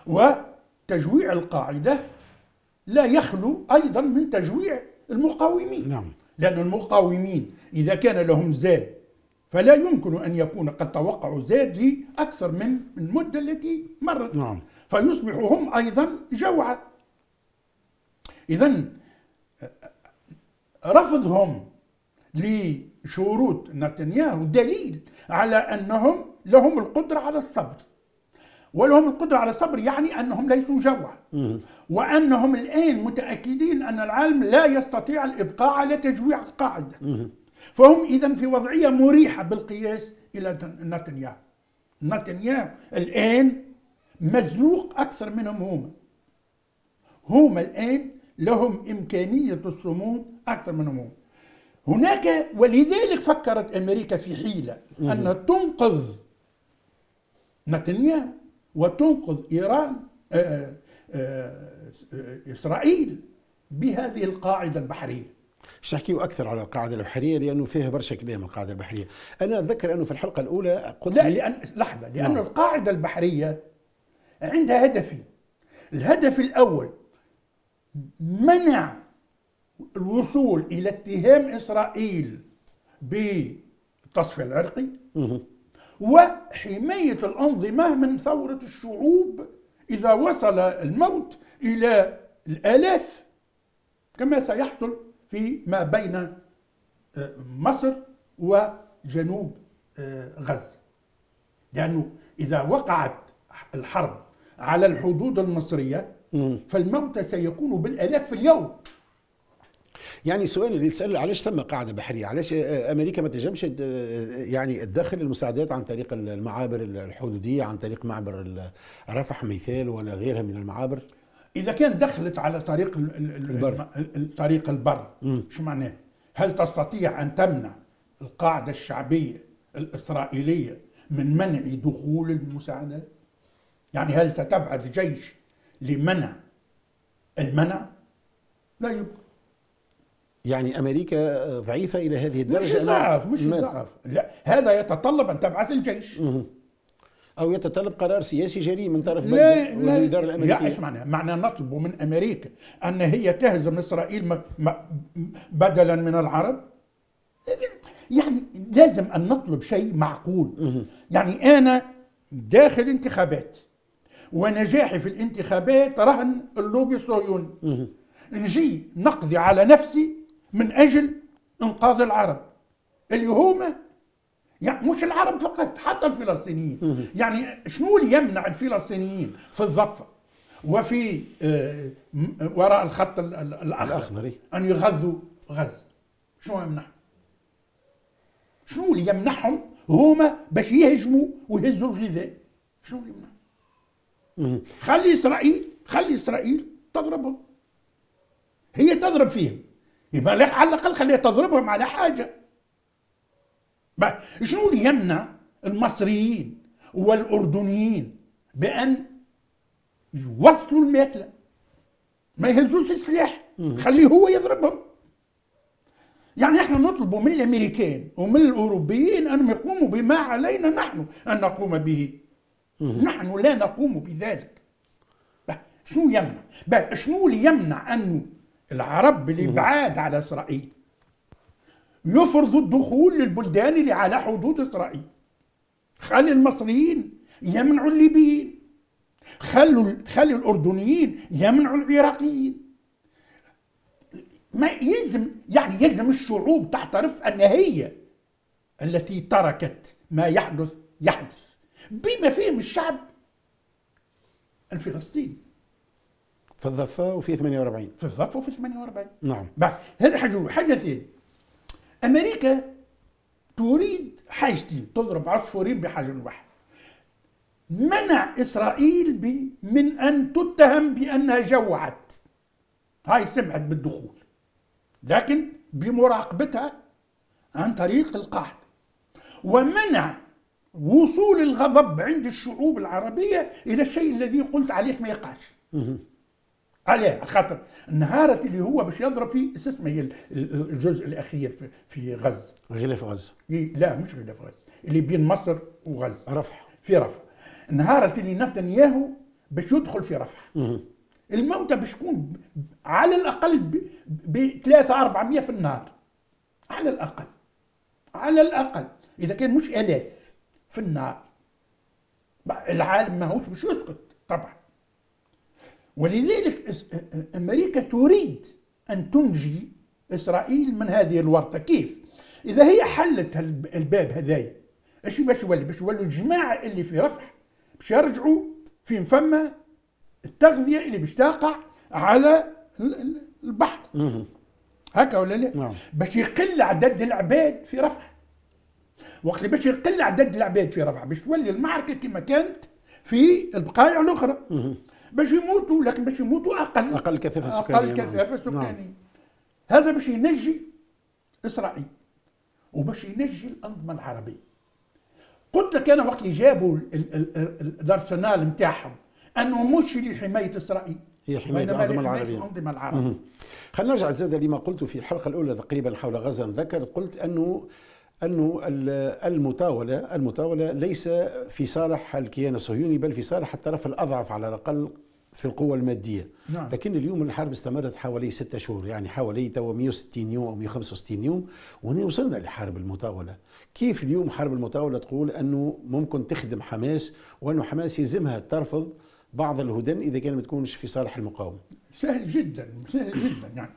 وتجويع القاعدة لا يخلو أيضا من تجويع المقاومين. نعم. لأن المقاومين إذا كان لهم زاد فلا يمكن أن يكون قد توقعوا زاد لأكثر من المدة التي مرت. نعم. فيصبحوا هم أيضا جوعا. إذا رفضهم لشروط نتنياهو دليل على أنهم لهم القدرة على الصبر. ولهم القدرة على الصبر يعني أنهم ليسوا جوعا. وأنهم الآن متأكدين أن العالم لا يستطيع الإبقاء على تجويع القاعدة. فهم إذا في وضعية مريحة بالقياس إلى نتنياهو. نتنياهو الآن مزنوق أكثر منهم هم. هم الآن لهم إمكانية الصمود أكثر منهم هم. هناك ولذلك فكرت أمريكا في حيلة أن تنقذ نتنياهو وتنقذ إيران آه، آه، آه، إسرائيل بهذه القاعدة البحرية. باش نحكيو أكثر على القاعدة البحرية لأنه فيها برشا كلام القاعدة البحرية أنا أتذكر أنه في الحلقة الأولى قلت لا لأن لحظة لأن نعم. القاعدة البحرية عندها هدفين الهدف الأول منع الوصول إلى اتهام إسرائيل بالتصفية العرقي مم. وحماية الأنظمة من ثورة الشعوب إذا وصل الموت إلى الآلاف كما سيحصل في ما بين آه، مصر وجنوب آه، غزة. لأنه إذا وقعت الحرب على الحدود المصرية. فالموت سيكون بالآلاف في اليوم. يعني السؤال اللي تسأل علاش ثم قاعدة بحرية؟ علاش آه، أمريكا ما تنجمش يعني تدخل المساعدات عن طريق المعابر الحدودية عن طريق معبر رفح مثال ولا غيرها من المعابر؟ إذا كان دخلت على طريق ال- ال- ال- البر. ال- ال- طريق البر. شو معناه؟ هل تستطيع أن تمنع القاعدة الشعبية الإسرائيلية من منع دخول المساعدات؟ يعني هل ستبعث جيش لمنع المنع؟ لا يمكن يعني أمريكا ضعيفة إلى هذه مش الدرجه أنا- ضعف مش ضعف لا هذا يتطلب أن تبعث الجيش. أو يتطلب قرار سياسي جريء من طرف لا لا. والاداره لا الأمريكية. إيش معنى؟ معنى نطلب من أمريكا أن هي تهزم إسرائيل م- م- بدلا من العرب؟ يعني لازم أن نطلب شيء معقول. يعني أنا داخل انتخابات ونجاحي في الانتخابات رهن اللوبي الصهيوني. نجي نقضي على نفسي من أجل إنقاذ العرب. اللي هما يعني مش العرب فقط حتى الفلسطينيين. يعني شنو اللي يمنع الفلسطينيين في الضفه وفي آه، وراء الخط ال- ال- الأخضر. أن يغزوا غزه شنو يمنعهم شنو اللي يمنعهم؟ هما باش يهجموا ويهزوا الغذاء. شنو اللي يمنعهم. خلي إسرائيل خلي إسرائيل تضربهم. هي تضرب فيهم. يبقى على الأقل خليها تضربهم على حاجة. بقى شنو اللي يمنع المصريين والأردنيين بأن يوصلوا الماكلة. ما يهزوش السلاح خليه هو يضربهم. يعني إحنا نطلب من الأمريكان ومن الأوروبيين أن يقوموا بما علينا نحن أن نقوم به. نحن لا نقوم بذلك. شنو يمنع؟ شنو اللي يمنع انه العرب بالابعاد على إسرائيل؟ يفرض الدخول للبلدان اللي على حدود إسرائيل. خلي المصريين يمنعوا الليبيين. خلوا خلي الأردنيين يمنعوا العراقيين. ما يلزم يعني يلزم الشعوب تعترف أن هي التي تركت ما يحدث يحدث بما فيهم الشعب الفلسطيني. في الضفة وفي 48 في الضفة وفي 48 نعم. هذا حاجة حاجة ثانية. أمريكا تريد حاجتين تضرب عصفورين بحجر واحد. منع إسرائيل من أن تتهم بأنها جوعت. هاي سمعت بالدخول. لكن بمراقبتها عن طريق القاعدة. ومنع وصول الغضب عند الشعوب العربية إلى الشيء الذي قلت عليه ما يقعش. عليه خاطر النهارة اللي هو باش يضرب فيه اسمه الجزء الأخير في, غزة غلاف غزة لا مش غلاف غزة اللي بين مصر وغزة رفح. في رفح. النهارة اللي نتنياهو باش يدخل في رفح. الموتى باش يكون على الأقل ب 3 400 في النهار. على الأقل. على الأقل. إذا كان مش آلاف في النهار. العالم ماهوش باش يسكت طبعا. ولذلك أمريكا تريد أن تنجي إسرائيل من هذه الورطة كيف؟ إذا هي حلت الباب هذايا إيش باش يولي؟ باش يولوا الجماعة اللي في رفح باش يرجعوا في فما التغذية اللي باش تقع على البحر هكا ولا لا؟ نعم. باش يقل عدد العباد في رفح وقت باش يقل عدد العباد في رفح باش تولي المعركة كما كانت في البقايع الأخرى باش يموتوا لكن باش يموتوا أقل. أقل كثافة سكانية أقل كثافة نعم. سكانية. نعم. هذا باش ينجي إسرائيل وباش ينجي الأنظمة العربية. قلت لك أنا وقت اللي جابوا الأرسنال نتاعهم أنه مش لحمايه إسرائيل هي حماية الأنظمة العربية. الأنظمة العربية. خلينا نرجع زاد لما قلت في الحلقة الأولى تقريبا حول غزه ذكرت قلت أنه أنه المطاولة المطاولة ليس في صالح الكيان الصهيوني بل في صالح الطرف الأضعف على الأقل في القوة المادية. نعم. لكن اليوم الحرب استمرت حوالي ستة شهور يعني حوالي توا 160 يوم أو 165 يوم وهنا وصلنا لحرب المطاولة كيف اليوم حرب المطاولة تقول أنه ممكن تخدم حماس وأنه حماس يلزمها ترفض بعض الهدن إذا كانت ما تكونش في صالح المقاومة؟ سهل جدا سهل جدا يعني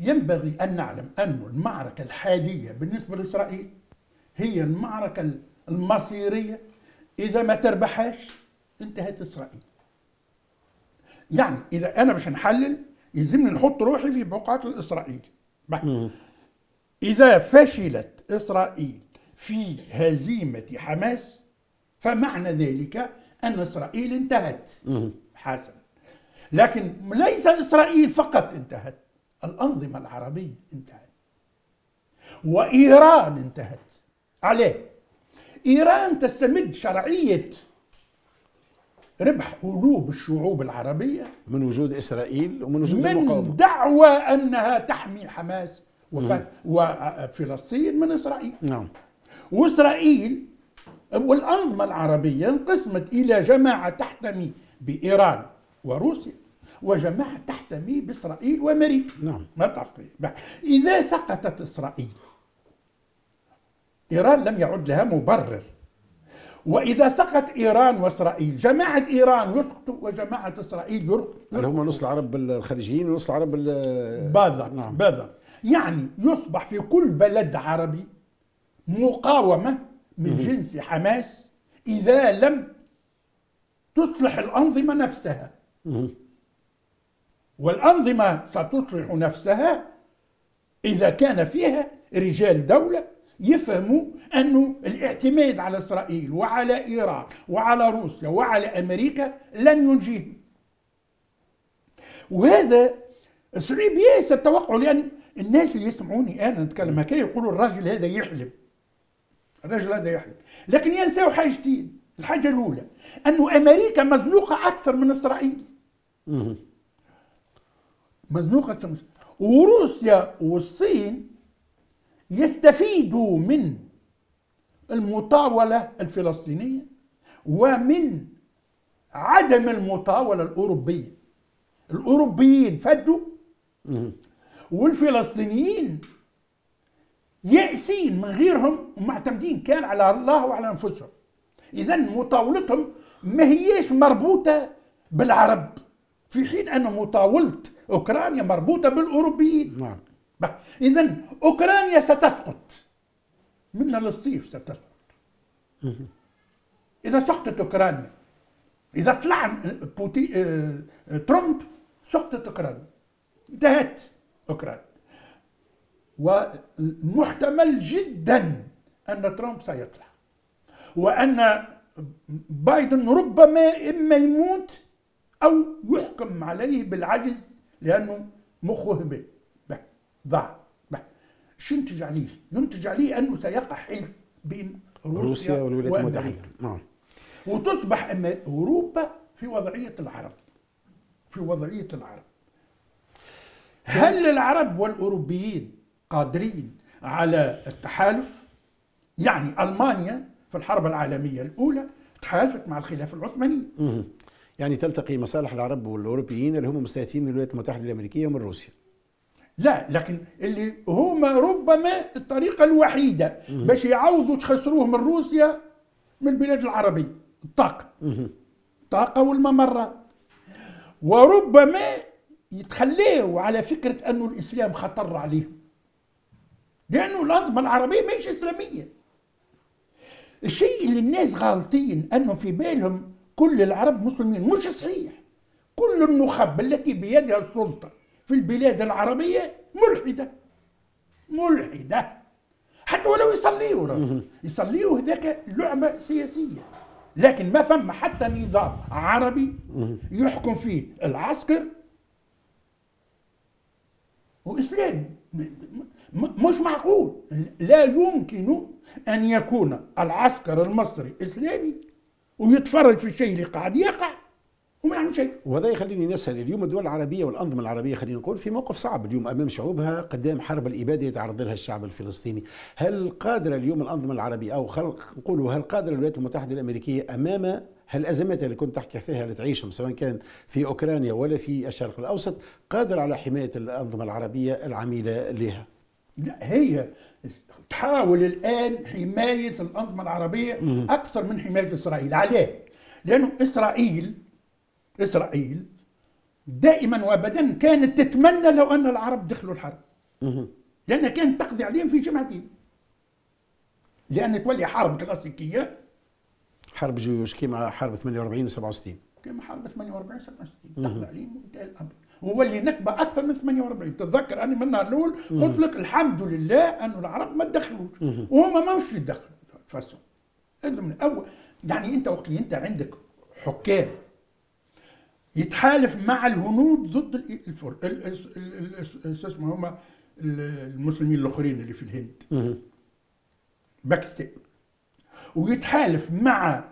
ينبغي أن نعلم أن المعركة الحالية بالنسبة لإسرائيل هي المعركة المصيرية. إذا ما تربحهاش انتهت إسرائيل. يعني إذا أنا باش نحلل يلزمني نحط روحي في بقعة الإسرائيل. إذا فشلت إسرائيل في هزيمة حماس فمعنى ذلك أن إسرائيل انتهت. حسنا لكن ليس إسرائيل فقط انتهت. الأنظمة العربية انتهت. وإيران انتهت. عليه. إيران تستمد شرعية ربح قلوب الشعوب العربية من وجود إسرائيل ومن وجود من المقاومة. دعوى أنها تحمي حماس وفلسطين من إسرائيل. نعم. وإسرائيل والأنظمة العربية انقسمت إلى جماعة تحتمي بإيران وروسيا. وجماعة تحتمي بإسرائيل وأمريكا نعم. ما تعرف إذا سقطت إسرائيل إيران لم يعد لها مبرر. وإذا سقط إيران وإسرائيل جماعة إيران يسقط وجماعة إسرائيل يرقط اللي هم نص العرب الخليجيين ونص العرب بالضبط نعم. بالضبط يعني يصبح في كل بلد عربي مقاومة من جنس حماس إذا لم تصلح الأنظمة نفسها. والأنظمة ستصلح نفسها إذا كان فيها رجال دولة يفهموا أنه الاعتماد على إسرائيل وعلى إيران وعلى روسيا وعلى أمريكا لن ينجيهم وهذا صعيب ياسر التوقع لأن الناس اللي يسمعوني أنا نتكلم هكا يقولوا الراجل هذا يحلم الرجل هذا يحلم لكن ينسوا حاجتين الحاجة الأولى أنه أمريكا مزنوقة أكثر من إسرائيل. مزنوقة من وروسيا والصين يستفيدوا من المطاولة الفلسطينية ومن عدم المطاولة الأوروبية. الأوروبيين فدوا والفلسطينيين يائسين من غيرهم ومعتمدين كان على الله وعلى أنفسهم. اذا مطاولتهم ما هيش مربوطة بالعرب في حين أن مطاولة أوكرانيا مربوطة بالأوروبيين. نعم. اذا أوكرانيا ستسقط. من للصيف ستسقط. إذا سقطت أوكرانيا إذا طلع بوتي... آه... ترامب سقطت أوكرانيا. انتهت أوكرانيا. ومحتمل جدا أن ترامب سيطلع. وأن بايدن ربما إما يموت أو يحكم عليه بالعجز لأنه مخه هبل ضاع. شو ينتج عليه؟ ينتج عليه أنه سيقع حلف بين روسيا, روسيا والولايات المتحدة. نعم. وتصبح ان أوروبا في وضعية العرب. في وضعية العرب. هل العرب والأوروبيين قادرين على التحالف؟ يعني ألمانيا في الحرب العالمية الأولى تحالفت مع الخلافة العثمانية. يعني تلتقي مصالح العرب والأوروبيين اللي هم مستهدفين من الولايات المتحدة الأمريكية ومن روسيا. لا لكن اللي هما ربما الطريقة الوحيدة باش يعوضوا تخسروه من روسيا من البلاد العربية الطاقة. الطاقة والممرات. وربما يتخليوا على فكرة أنه الإسلام خطر عليهم. لأنه الأنظمة العربية مش إسلامية. الشيء اللي الناس غالطين أنه في بالهم كل العرب مسلمين مش صحيح. كل النخب التي بيدها السلطة في البلاد العربية ملحدة. ملحدة. حتى ولو يصليوا يصليوا هذاك لعبة سياسية. لكن ما فما حتى نظام عربي يحكم فيه العسكر وإسلام. مش معقول. لا يمكن أن يكون العسكر المصري إسلامي ويتفرج في الشيء اللي قاعد يقع وما يعمل شيء. وهذا يخليني نسأل اليوم الدول العربية والأنظمة العربية خلينا نقول في موقف صعب. اليوم أمام شعوبها قدام حرب الإبادة يتعرض لها الشعب الفلسطيني، هل قادرة اليوم الأنظمة العربية أو خلق نقولوا هل قادرة الولايات المتحدة الأمريكية أمام هالازمات اللي كنت تحكي فيها اللي تعيشهم سواء كان في أوكرانيا ولا في الشرق الأوسط قادرة على حماية الأنظمة العربية العميلة لها؟ لا هي تحاول الآن حماية الانظمه العربية أكثر من حماية إسرائيل، عليه؟ لأنه إسرائيل إسرائيل دائما وابدا كانت تتمنى لو أن العرب دخلوا الحرب. لأنها كانت تقضي عليهم في جمعتين لأن تولي حرب كلاسيكية. حرب جيوش كما حرب 48 و 67 كما حرب 48 و 67 تقضي عليهم وانتهى الأمر وولي نكبة أكثر من 48 تتذكر أنا من النهار الأول قلت لك الحمد لله أن العرب ما تدخلوش. وهم ما مش يدخلوا. تفسهم من أول يعني أنت وقت أنت عندك حكام يتحالف مع الهنود ضد الفر اسمه هم المسلمين الآخرين اللي في الهند. باكستان. ويتحالف مع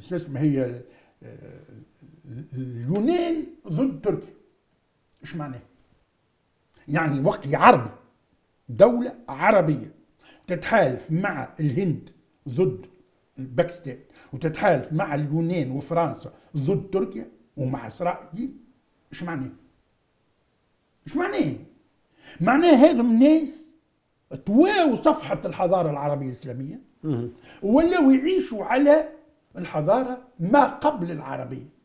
شو اسمه هي؟ اليونان ضد تركيا إيش معناه؟ يعني وقت عرب دولة عربية تتحالف مع الهند ضد باكستان وتتحالف مع اليونان وفرنسا ضد تركيا ومع إسرائيل إيش معناه؟ إيش معناه؟ معناه هذم الناس تواو صفحة الحضارة العربية الإسلامية ولاو يعيشوا على الحضارة ما قبل العربية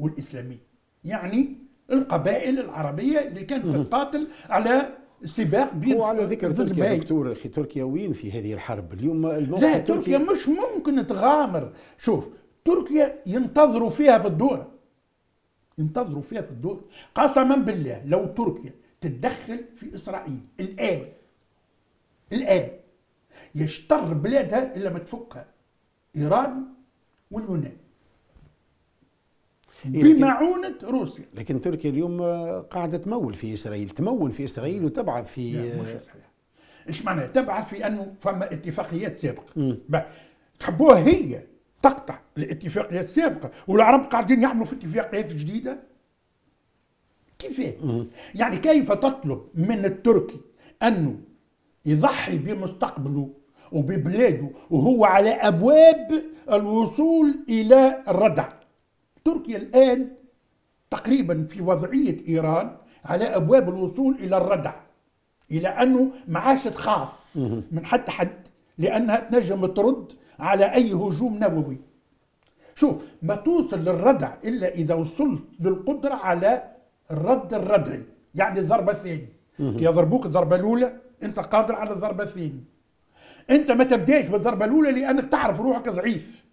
والإسلامية يعني القبائل العربية اللي كانت تقاتل على سباق بين وعلى ذكر تركيا دكتور أخي تركيا وين في هذه الحرب اليوم لا تركيا مش ممكن تغامر. شوف تركيا ينتظروا فيها في الدور. ينتظروا فيها في الدور. قسما بالله لو تركيا تتدخل في إسرائيل الآن الآن يشتر بلادها إلا ما تفكها إيران واليونان. بمعونة روسيا. لكن تركيا اليوم قاعدة تمول في إسرائيل تمول في إسرائيل وتبعث في مش صحيح. إيش معناها تبعث في أنه فما اتفاقيات سابقة؟ تحبوها هي تقطع الاتفاقيات السابقة والعرب قاعدين يعملوا في اتفاقيات جديدة؟ كيف؟ يعني كيف تطلب من التركي أنه يضحي بمستقبله وببلاده وهو على أبواب الوصول إلى الردع؟ تركيا الآن تقريبا في وضعية إيران على أبواب الوصول إلى الردع إلى أنه ما عادش تخاف من حتى حد لأنها تنجم ترد على أي هجوم نووي. شوف ما توصل للردع إلا إذا وصلت للقدرة على الرد الردعي يعني الضربه الثانية كي يضربوك الضربة الأولى أنت قادر على الضربة الثانية. أنت ما تبداش بالضربة الأولى؟ لأنك تعرف روحك ضعيف.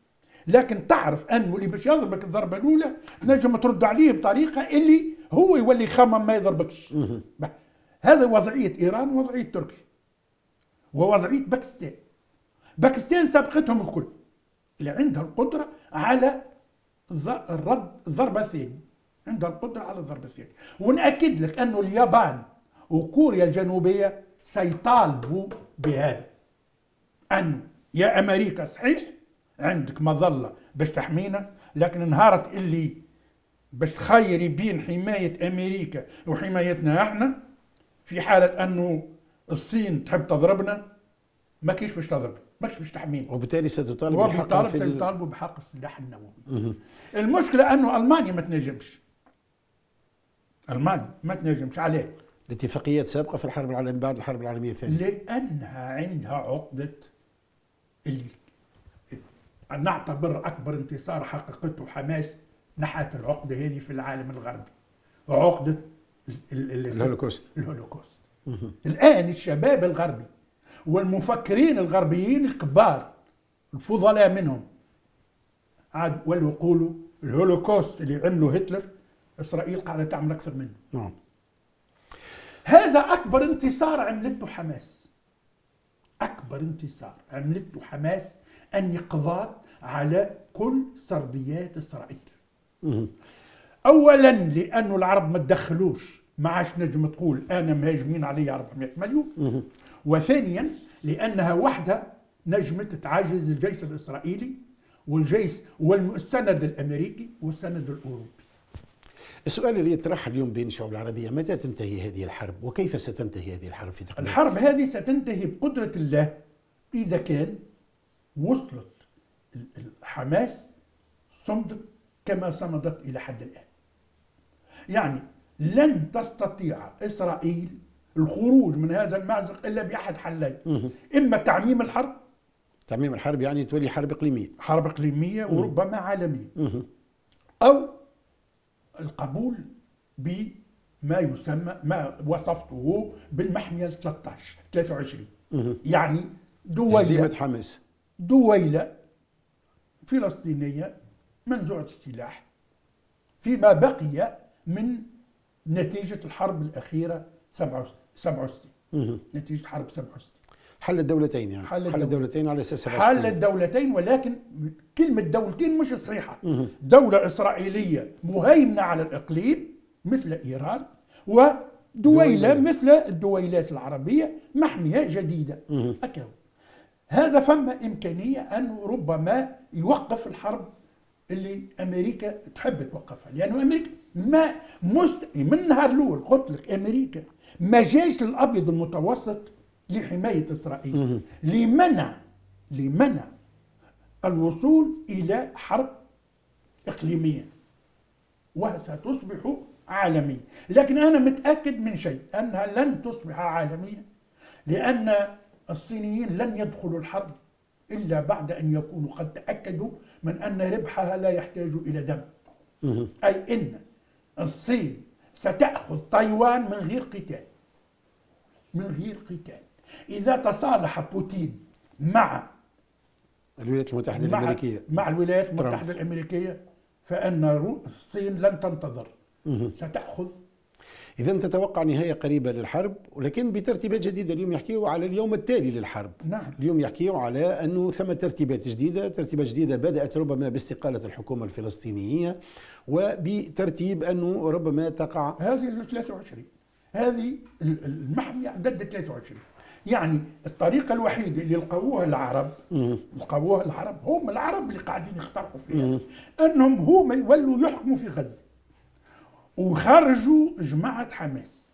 لكن تعرف انه اللي باش يضربك الضربة الأولى تنجم ترد عليه بطريقة اللي هو يولي يخمم ما يضربكش. هذا وضعية إيران ووضعية تركيا. ووضعية باكستان. باكستان سبقتهم الكل. اللي عندها القدرة على الرد الضربة الثانية. عندها القدرة على الضربة الثانية. ونأكد لك انه اليابان وكوريا الجنوبية سيطالبوا بهذا. أن يا أمريكا صحيح عندك مظلة باش تحمينا لكن نهارت اللي باش تخيري بين حماية أمريكا وحمايتنا إحنا في حالة أنه الصين تحب تضربنا ما كيش باش تضرب ما كيش باش تحمينا. وبالتالي ستطالب وبالتالي سيطالبوا بحق السلاح النووي. المشكلة أنه ألمانيا ما تنجمش. ألمانيا ما تنجمش. عليه. الاتفاقيات سابقة في الحرب العالمية بعد الحرب العالمية الثانية. لأنها عندها عقدة اللي نعتبر أكبر انتصار حققته حماس نحت العقدة هذه في العالم الغربي. عقدة الهولوكوست. الهولوكوست. الآن الشباب الغربي والمفكرين الغربيين الكبار الفضلاء منهم عاد ولوا يقولوا الهولوكوست اللي عمله هتلر إسرائيل قاعدة تعمل أكثر منه. نعم. هذا أكبر انتصار عملته حماس. أكبر انتصار عملته حماس اني قضات على كل سرديات إسرائيل. اولا لأنه العرب ما تدخلوش ما عادش نجم تقول أنا مهاجمين علي 400 مليون. وثانيا لأنها وحدها نجمت تعجز الجيش الإسرائيلي والجيش والسند الأمريكي والسند الأوروبي. السؤال اللي يطرح اليوم بين الشعوب العربية متى تنتهي هذه الحرب وكيف ستنتهي هذه الحرب في تقدير الحرب هذه ستنتهي بقدرة الله إذا كان وصلت حماس صمدت كما صمدت إلى حد الآن. يعني لن تستطيع إسرائيل الخروج من هذا المأزق إلا بأحد حلين إما تعميم الحرب. تعميم الحرب يعني تولي حرب إقليمية. حرب إقليمية وربما عالمية. أو القبول بما يسمى ما وصفته بالمحمية 13 23 يعني دويلة هزيمة حماس. دويلة فلسطينية منزوعة السلاح فيما بقي من نتيجة الحرب الأخيرة 67 نتيجة حرب 67 حل الدولتين يعني. حل, حل الدولتين. على أساس حل الدولتين ولكن كلمة دولتين مش صحيحة. دولة إسرائيلية مهيمنة على الإقليم مثل إيران ودويلة مثل الدويلات العربية محمية جديدة. أكو. هذا فما إمكانية انه ربما يوقف الحرب اللي أمريكا تحب توقفها. لأنه أمريكا ما مس من نهار الأول قلت لك أمريكا ما جاش للأبيض المتوسط لحماية إسرائيل. لمنع لمنع الوصول إلى حرب إقليمية. وستصبح عالمية لكن أنا متأكد من شيء أنها لن تصبح عالمية لأن الصينيين لن يدخلوا الحرب إلا بعد أن يكونوا. قد تأكدوا من أن ربحها لا يحتاج إلى دم. أي أن الصين ستأخذ تايوان من غير قتال. من غير قتال. إذا تصالح بوتين مع الولايات المتحدة مع الأمريكية. مع الولايات المتحدة الأمريكية فإن الصين لن تنتظر. ستأخذ إذا تتوقع نهاية قريبة للحرب ولكن بترتيبات جديدة اليوم يحكيوا على اليوم التالي للحرب. نعم. اليوم يحكيوا على أنه ثم ترتيبات جديدة ترتيبات جديدة بدأت ربما باستقالة الحكومة الفلسطينية وبترتيب أنه ربما تقع هذه 23 هذه المحمية ضد 23 يعني الطريقة الوحيده اللي لقوها العرب لقوها العرب هم العرب اللي قاعدين يخترقوا فيها. أنهم هما يولوا يحكموا في غزة. وخرجوا جماعة حماس.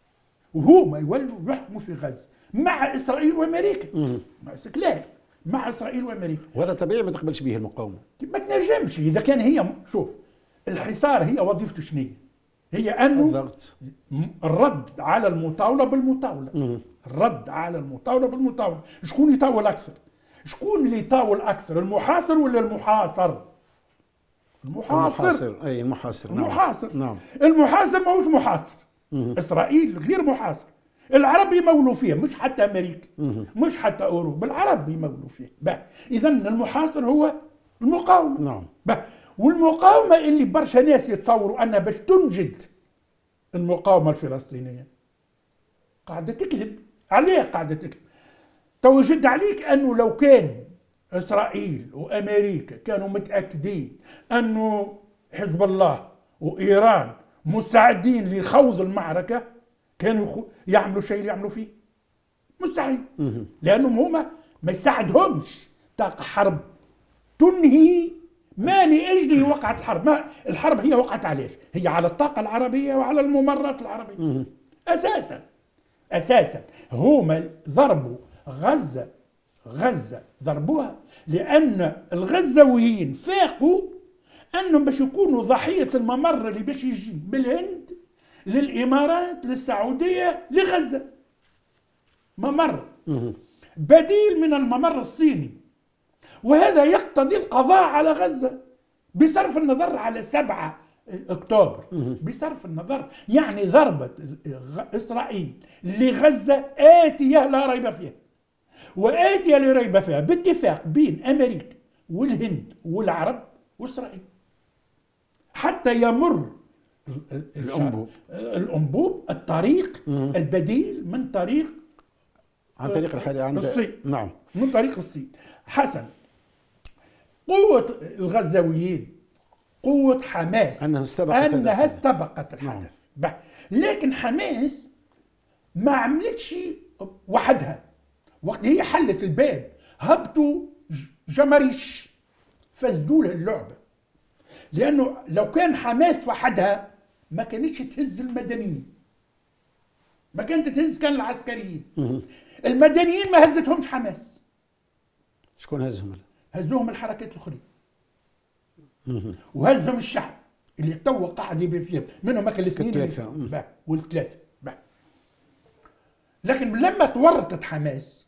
وهما يولوا يحكموا في غزة مع إسرائيل وأمريكا. مع استقلال. مع إسرائيل وأمريكا. وهذا طبيعي ما تقبلش به المقاومة. ما تنجمش. إذا كان هي شوف الحصار هي وظيفته شنو هي أنه الضغط. الرد على المطاولة بالمطاولة. الرد على المطاولة بالمطاولة. شكون يطاول أكثر؟ شكون اللي يطاول أكثر المحاصر ولا المحاصر؟ المحاصر. المحاصر. أي المحاصر. نعم. المحاصر. نعم. المحاصر ماهوش محاصر. إسرائيل غير محاصر. العرب يمولوا فيه مش حتى أمريكا. مش حتى أوروبا. العرب يمولوا فيه. اذا المحاصر هو المقاومة. نعم. بقى. والمقاومة اللي برشا ناس يتصوروا أنها باش تنجد المقاومة الفلسطينية. قاعدة تكذب. عليه قاعدة تكذب. توجد عليك أنه لو كان إسرائيل وأمريكا كانوا متأكدين أنه حزب الله وإيران مستعدين لخوض المعركة. كانوا يعملوا الشيء اللي يعملوا فيه. مستحيل. لأنهم هما ما يساعدهمش. طاقة حرب تنهي. ما لاجله وقعت الحرب. ما الحرب هي وقعت عليه هي على الطاقة العربية وعلى الممرات العربية. أساسا. أساسا. هما ضربوا غزة. غزة ضربوها. لأن الغزاويين فاقوا أنهم باش يكونوا ضحية الممر اللي باش يجي بالهند للإمارات للسعودية لغزة. ممر. بديل من الممر الصيني. وهذا يقتضي القضاء على غزة بصرف النظر على سبعة أكتوبر. بصرف النظر يعني ضربة إسرائيل لغزة آتية لا ريب فيها. وآتية لا ريب فيها باتفاق بين أمريكا والهند والعرب وإسرائيل. حتى يمر الأنبوب. الأنبوب الطريق البديل من طريق عن طريق الحالي عن الصين. نعم. من طريق الصين. حسن قوة الغزاويين قوة حماس أنها استبقت أنها استبقت الحدث. نعم. لكن حماس ما عملتش وحدها. وقت هي حلت الباب هبطوا جمريش فسدوا لها اللعبة. لأنه لو كان حماس وحدها ما كانتش تهز المدنيين. ما كانت تهز كان العسكريين. المدنيين ما هزتهمش حماس. شكون هزهم؟ هزوهم الحركات الأخرى. وهزهم الشعب اللي تو قاعد يبي فيهم. منهم هكا الاثنين والثلاثة. لكن لما تورطت حماس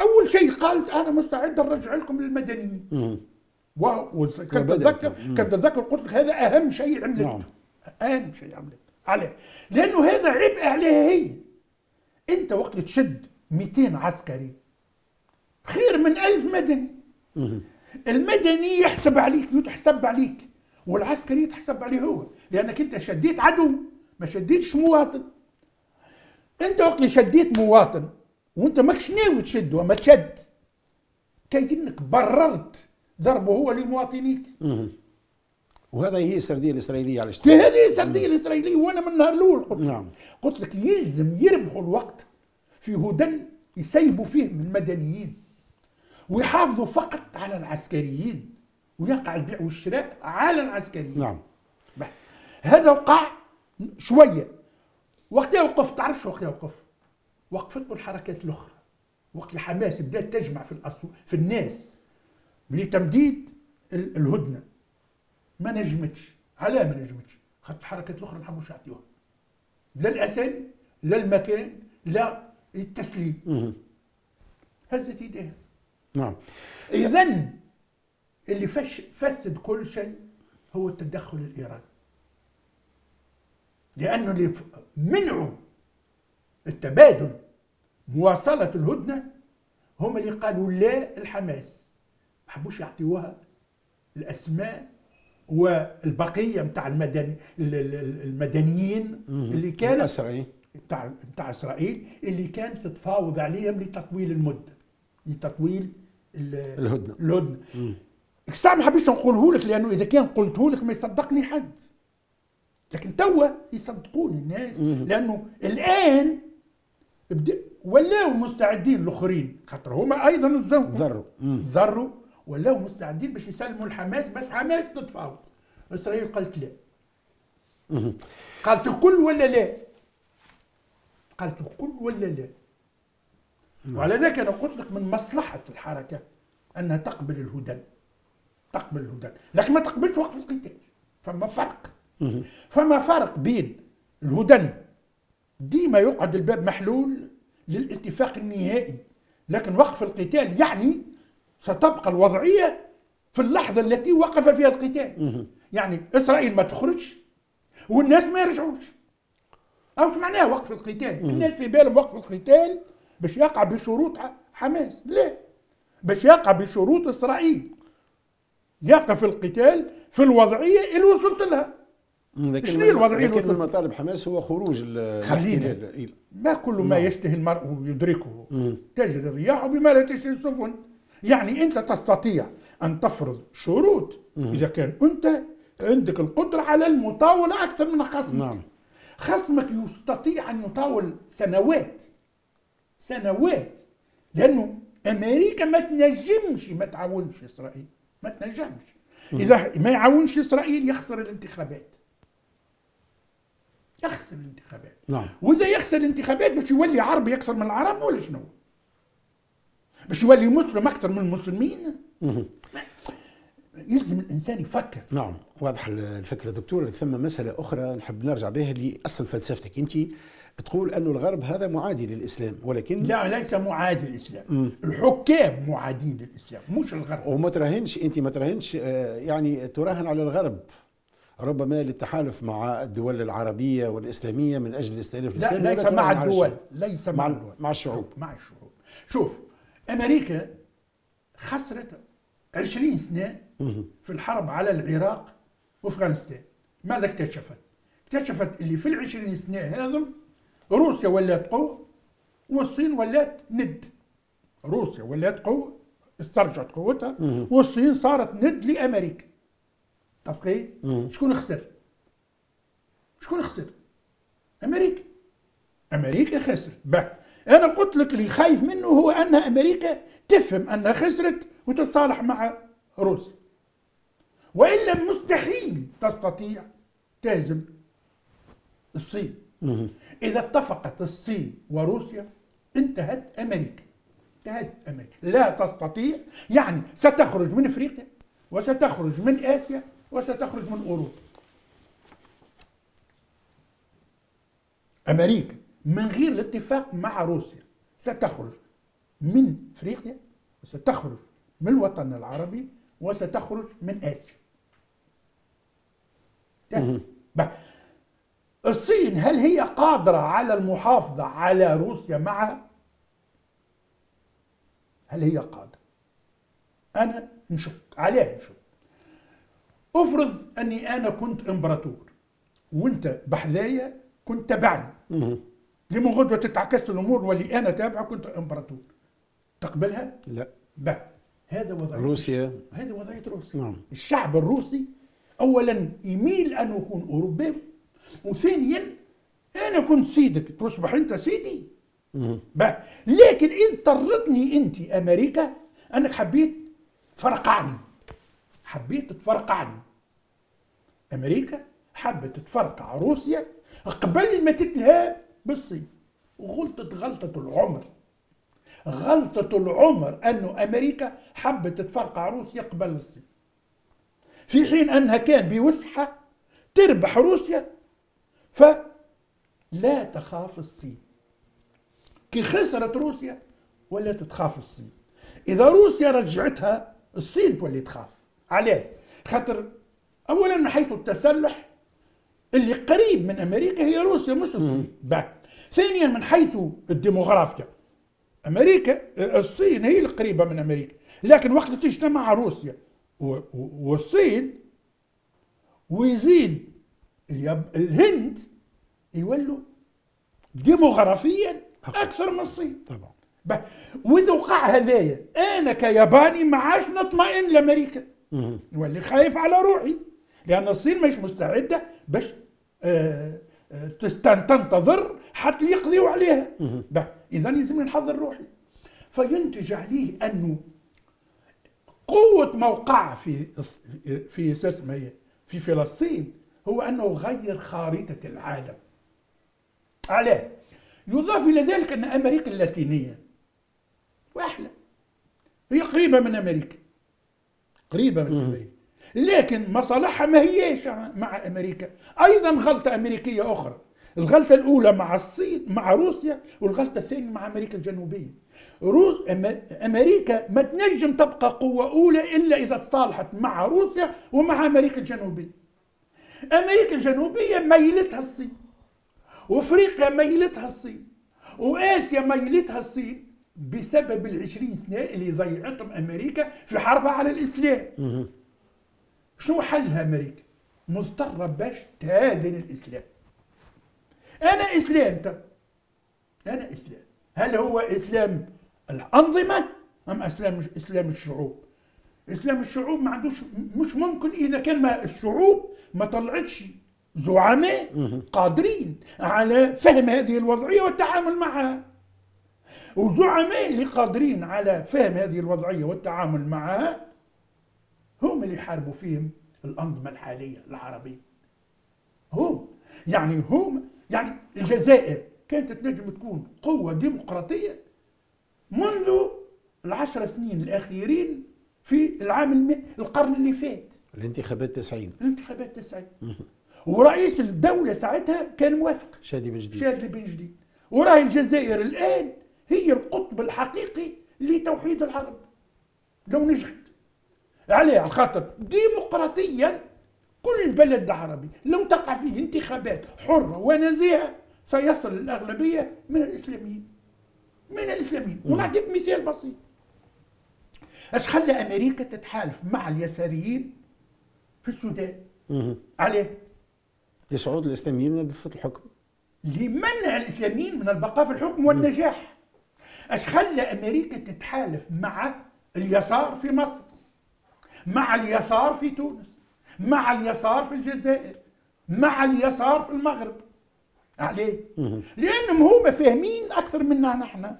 أول شيء قالت أنا مستعد نرجع لكم للمدنيين وكنت اتذكر كنت اتذكر قلت لك هذا أهم شيء عملته. نعم. أهم شيء عملته. عليه. لأنه هذا عبء عليها هي. أنت وقت تشد 200 عسكري خير من ألف مدني. المدني يحسب عليك يتحسب عليك والعسكري يتحسب عليه هو. لأنك أنت شديت عدو ما شديتش مواطن. أنت وقت شديت مواطن وانت ماكش ناوي تشد وما تشد. كأنك بررت ضربه هو لمواطنيك وهذا هي السردية الإسرائيلية على الاشتراك هذه السردية الإسرائيلية وأنا من النهار الأول قلت. نعم. قلت لك يلزم يربحوا الوقت في هدن يسيبوا فيه من المدنيين ويحافظوا فقط على العسكريين ويقع البيع والشراء على العسكريين. نعم. هذا وقع شوية. وقتها وقف تعرفش وقتها وقف؟ وقفت الحركات الأخرى. وقت حماس بدات تجمع في الأصل في الناس. لتمديد الهدنة. ما نجمتش. علاه ما نجمتش. خاطر الحركات الأخرى ما حبوش يعطيوها لا الأسامي لا المكان لا التسليم. هزت إيديها. نعم. اذا اللي فش فسد كل شيء هو التدخل الإيراني. لأنه اللي منعوا التبادل مواصلة الهدنة هم اللي قالوا لا الحماس. ما حبوش يعطيوها الأسماء والبقية نتاع المدني المدنيين اللي كانت بتاع بتاع إسرائيل اللي كانت تتفاوض عليهم لتطويل المده لتطويل الهدنة. الهدنة. الساعة ما حبيتش نقوله لك لأنه إذا كان قلته لك ما يصدقني حد. لكن توا يصدقوني الناس لأنه الآن ولاو مستعدين الآخرين خاطر هما أيضا ذروا ذروا ولاو مستعدين باش يسلموا الحماس بس حماس تتفاوض. إسرائيل قالت لا. قالت الكل ولا لا؟ قالت الكل ولا لا؟ وعلى ذلك أنا قلت لك من مصلحة الحركة أنها تقبل الهدن تقبل الهدن لكن ما تقبلش وقف القتال. فما فرق. فما فرق بين الهدن ديما يقعد الباب محلول للاتفاق النهائي لكن وقف القتال يعني ستبقى الوضعية في اللحظة التي وقف فيها القتال. يعني إسرائيل ما تخرجش والناس ما يرجعوش. أو معناه وقف القتال؟ الناس في بالهم وقف القتال باش يقع بشروط حماس. لا. باش يقع بشروط إسرائيل. يقف القتال في الوضعية اللي وصلت لها. شنو الوضعية لكن من مطالب حماس هو خروج خلينا. ما كل ما نعم. يشتهي المرء يدركه تجري الرياح بما لا تشتهي السفن. يعني أنت تستطيع أن تفرض شروط. إذا كان أنت عندك القدرة على المطاولة أكثر من خصمك. نعم. خصمك يستطيع أن يطاول سنوات. سنوات. لأنه أمريكا ما تنجمش ما تعاونش إسرائيل. ما تنجمش. إذا ما يعاونش إسرائيل يخسر الانتخابات. يخسر الانتخابات. نعم. وإذا يخسر الانتخابات باش يولي عربي أكثر من العرب ولا شنو؟ باش يولي مسلم أكثر من المسلمين؟ يلزم الإنسان يفكر. نعم. واضح الفكرة دكتور. ثم مسألة أخرى نحب نرجع بها لأصل فلسفتك. أنت تقول أن الغرب هذا معادي للإسلام ولكن لا ليس معادي للإسلام. م. الحكام معادين للإسلام مش الغرب. وما تراهنش أنت ما تراهنش آه، يعني تراهن على الغرب. ربما للتحالف مع الدول العربية والإسلامية من أجل الاستئناف الإسلامي لا ليس مع الدول ليس مع, مع الدول. مع الشعوب. مع الشعوب. شوف أمريكا خسرت 20 سنة في الحرب على العراق وأفغانستان. ماذا اكتشفت؟ اكتشفت اللي في العشرين سنة هذم روسيا ولات قوة والصين ولات ند. روسيا ولات قوة استرجعت قوتها والصين صارت ند لأمريكا. متفقين؟ شكون خسر؟ شكون خسر؟ أمريكا. أمريكا خسرت. به أنا قلت لك اللي خايف منه هو أن أمريكا تفهم أنها خسرت وتتصالح مع روسيا وإلا مستحيل تستطيع تهزم الصين. إذا اتفقت الصين وروسيا انتهت أمريكا. انتهت أمريكا. لا تستطيع. يعني ستخرج من أفريقيا وستخرج من آسيا وستخرج من أوروبا. أمريكا من غير الاتفاق مع روسيا ستخرج من أفريقيا وستخرج من الوطن العربي وستخرج من آسيا. الصين هل هي قادرة على المحافظة على روسيا معها؟ هل هي قادرة؟ أنا نشك عليها نشك. افرض أني أنا كنت إمبراطور وأنت بحذايا كنت تبعني. لما غدوة تتعكس الأمور واللي أنا تابعه كنت إمبراطور. تقبلها؟ لا. بقى. هذا وضعية روسيا. هذا وضعية روسيا. نعم. الشعب الروسي أولا يميل أن يكون أوروبي وثانيا أنا كنت سيدك. تصبح أنت سيدي. بقى. لكن إذ اضطرتني أنت أمريكا أنك حبيت تفرقعني حبيت تفرقعني أمريكا حبت تفرقع روسيا قبل ما تتلها بالصين. وغلطت غلطة العمر. غلطة العمر أنه أمريكا حبت تفرقع روسيا قبل الصين. في حين أنها كان بوسعها تربح روسيا فلا تخاف الصين. كي خسرت روسيا ولا تخاف الصين. إذا روسيا رجعتها الصين تولي تخاف. عليه. خاطر اولا من حيث التسلح اللي قريب من أمريكا هي روسيا مش الصين. ثانيا من حيث الديموغرافيا. أمريكا الصين هي القريبة من أمريكا. لكن وقت تجتمع روسيا والصين ويزيد الهند يولوا ديموغرافيا أكثر من الصين. طبعا. واذا وقع هذايا. أنا كياباني ما عادش نطمئن لأمريكا. نولي خايف على روحي. لأن الصين مش مستعدة باش آه, آه، تنتظر حتى يقضيوا عليها. اذا لازم نحضر روحي. فينتج عليه أنه قوة موقعه في في في فلسطين هو أنه غير خارطة العالم. عليه يضاف إلى ذلك أن أمريكا اللاتينية وأحلى. هي قريبة من أمريكا. قريبة من أمريكا لكن مصالحها ما هيش مع أمريكا. أيضا غلطة أمريكية أخرى. الغلطة الأولى مع الصين مع روسيا والغلطة الثانية مع أمريكا الجنوبية. روس أمريكا ما تنجم تبقى قوة أولى إلا إذا تصالحت مع روسيا ومع أمريكا الجنوبية. أمريكا الجنوبية ميلتها الصين وأفريقيا ميلتها الصين وآسيا ميلتها الصين بسبب العشرين سنة اللي ضيعتهم أمريكا في حربها على الإسلام. شو حلها أمريكا؟ مضطرة باش تهادن الإسلام. أنا إسلام طب أنا إسلام. هل هو إسلام الأنظمة؟ أم إسلام إسلام الشعوب؟ إسلام الشعوب ما عندوش مش ممكن إذا كان ما الشعوب ما طلعتش زعماء قادرين على فهم هذه الوضعية والتعامل معها. وزعماء اللي قادرين على فهم هذه الوضعية والتعامل معها هم اللي يحاربوا فيهم الأنظمة الحالية العربية. هم. يعني هم يعني الجزائر كانت تنجم تكون قوة ديمقراطية منذ العشر سنين الأخيرين في العام الم... القرن اللي فات. الانتخابات 90 الانتخابات 90 ورئيس الدولة ساعتها كان موافق. شادي بن جديد. شادي بن جديد. وراهي الجزائر الآن هي القطب الحقيقي لتوحيد العرب. لو نجحت. عليه على خاطر ديمقراطيا كل بلد عربي لو تقع فيه انتخابات حرة ونزيهة سيصل الأغلبية من الإسلاميين. من الإسلاميين. ونعطيك مثال بسيط. إيش خلى أمريكا تتحالف مع اليساريين في السودان؟ عليه. لصعود الإسلاميين من الحكم. لمنع الإسلاميين من البقاء في الحكم والنجاح. إيش خلى أمريكا تتحالف مع اليسار في مصر مع اليسار في تونس مع اليسار في الجزائر مع اليسار في المغرب. عليه. لأنهم هم فاهمين أكثر منا نحن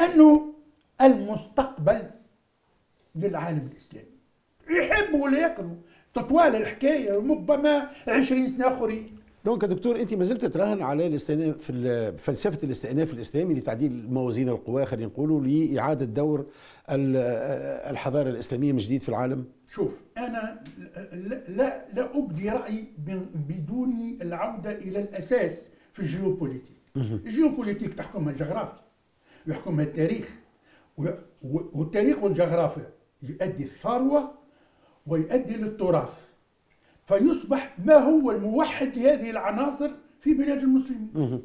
أنه المستقبل للعالم الإسلامي. يحبوا ولا يكرهوا تطوال الحكاية ربما 20 سنة أخرين. دونك دكتور أنت ما زلت تراهن على الاستئناف في فلسفة الاستئناف الإسلامي لتعديل موازين القوى خلينا نقولوا لإعادة دور الحضارة الإسلامية من جديد في العالم؟ شوف أنا لا لا أبدي رايي بدون العودة إلى الأساس في الجيوبوليتيك. الجيوبوليتيك تحكمها الجغرافيا يحكمها التاريخ والتاريخ والجغرافيا يؤدي الثروة ويؤدي للتراث. فيصبح ما هو الموحد لهذه العناصر في بلاد المسلمين.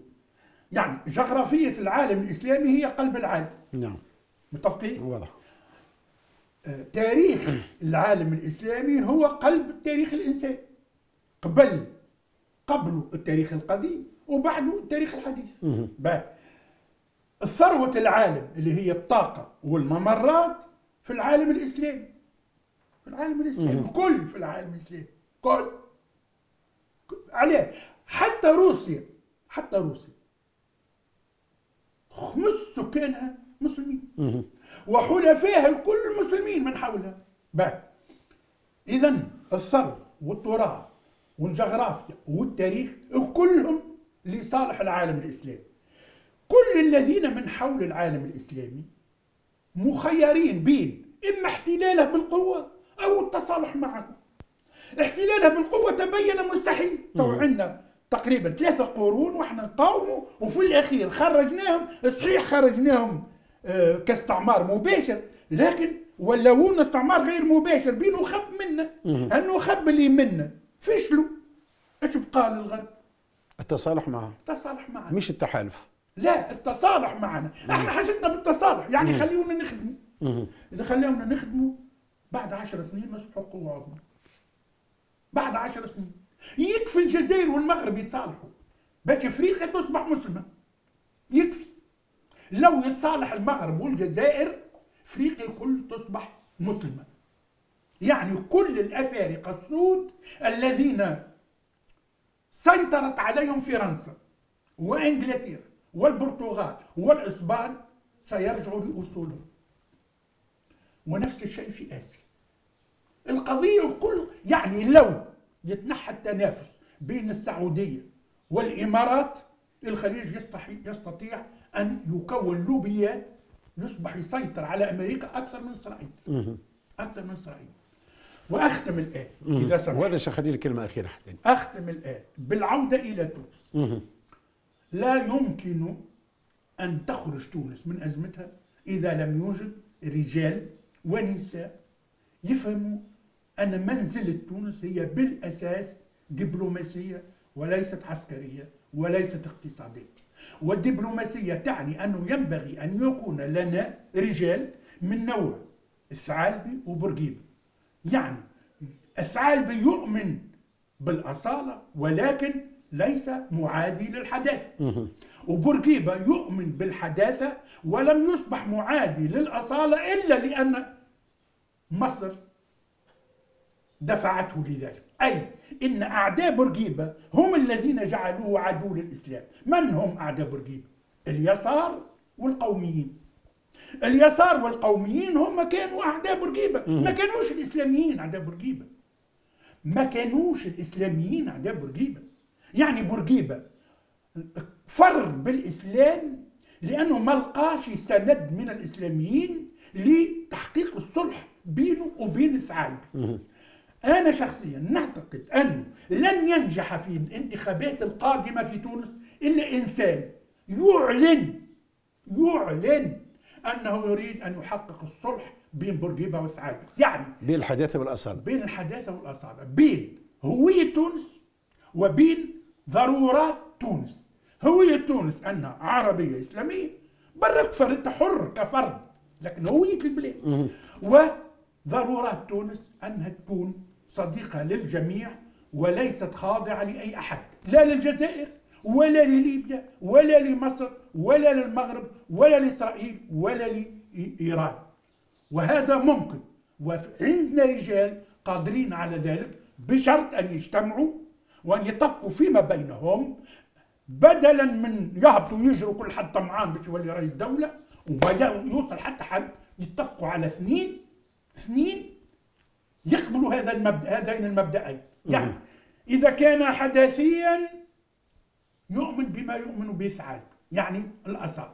يعني جغرافية العالم الإسلامي هي قلب العالم. نعم. متفقين؟ واضح. آه، تاريخ العالم الإسلامي هو قلب التاريخ الإنساني قبل قبل التاريخ القديم وبعده التاريخ الحديث. الثروة العالم اللي هي الطاقة والممرات في العالم الإسلامي. في العالم الإسلامي. كل في العالم الإسلامي. كل عليه. حتى روسيا حتى روسيا. خمس سكانها مسلمين. وحلفائها الكل مسلمين من حولها. اذا الثروه والتراث والجغرافيا والتاريخ كلهم لصالح العالم الإسلامي. كل الذين من حول العالم الإسلامي مخيرين بين إما احتلاله بالقوة أو التصالح معه. احتلالها بالقوة تبين مستحيل. تو عندنا تقريبا ثلاثة قرون وإحنا نقاوموا وفي الأخير خرجناهم. صحيح خرجناهم آه كاستعمار مباشر لكن ولونا استعمار غير مباشر. بينه خب منا. أنه خب اللي منا؟ فشلوا إيش بقى للغرب؟ التصالح معه. التصالح معنا. مش التحالف. لا التصالح معنا. إحنا حاجتنا بالتصالح. يعني خليونا نخدموا. إذا خليونا نخدموا بعد عشر سنين نصبحوا قوة عظمى بعد عشر سنين. يكفي الجزائر والمغرب يتصالحوا. باش افريقيا تصبح مسلمة. يكفي. لو يتصالح المغرب والجزائر افريقيا الكل تصبح مسلمة. يعني كل الافارقة السود الذين سيطرت عليهم فرنسا وإنجلترا والبرتغال والإسبان سيرجعوا لأصولهم. ونفس الشيء في آسيا. القضية الكل يعني لو يتنحى التنافس بين السعودية والإمارات الخليج يستطيع أن يكون لوبيات يصبح يسيطر على أمريكا أكثر من إسرائيل. أكثر من إسرائيل. وأختم الآن إذا سمحت. وهذا شيخ خليل كلمة أخيرة حتى. أختم الآن بالعودة إلى تونس. لا يمكن أن تخرج تونس من أزمتها إذا لم يوجد رجال ونساء يفهموا أن منزلة تونس هي بالأساس دبلوماسية وليست عسكرية وليست اقتصادية. والدبلوماسية تعني أنه ينبغي أن يكون لنا رجال من نوع الثعالبي وبورقيبة. يعني الثعالبي يؤمن بالأصالة ولكن ليس معادي للحداثة. وبورقيبة يؤمن بالحداثة ولم يصبح معادي للأصالة إلا لأن مصر دفعته لذلك. أي إن أعداء بورقيبة هم الذين جعلوه عدو للإسلام. من هم أعداء بورقيبة؟ اليسار والقوميين. اليسار والقوميين هم كانوا أعداء بورقيبة. ما كانوش الإسلاميين أعداء بورقيبة. ما كانوش الإسلاميين أعداء بورقيبة. يعني بورقيبة فر بالإسلام لأنه ما لقاش سند من الإسلاميين لتحقيق الصلح بينه وبين الثعالبي أنا شخصيا نعتقد أنه لن ينجح في الانتخابات القادمة في تونس إلا إنسان يعلن يعلن أنه يريد أن يحقق الصلح بين بورقيبة والثعالبي يعني بين الحداثة والأصالة. بين الحداثة والأصالة بين هوية تونس وبين ضرورات تونس. هوية تونس أنها عربية إسلامية برك فرد حر كفرد لكن هوية البلاد. وضرورات تونس أنها تكون صديقة للجميع وليست خاضعة لأي أحد لا للجزائر ولا لليبيا ولا لمصر ولا للمغرب ولا لإسرائيل ولا لإيران. وهذا ممكن وعندنا رجال قادرين على ذلك بشرط أن يجتمعوا وأن يتفقوا فيما بينهم بدلا من يهبطوا يجروا كل حد طمعان باش يولي رئيس دولة وما يوصل حتى حد يتفقوا على سنين سنين يقبلوا هذا المبدأ هذين المبدأين. يعني إذا كان حداثيا يؤمن بما يؤمن به ثعالب يعني الأصال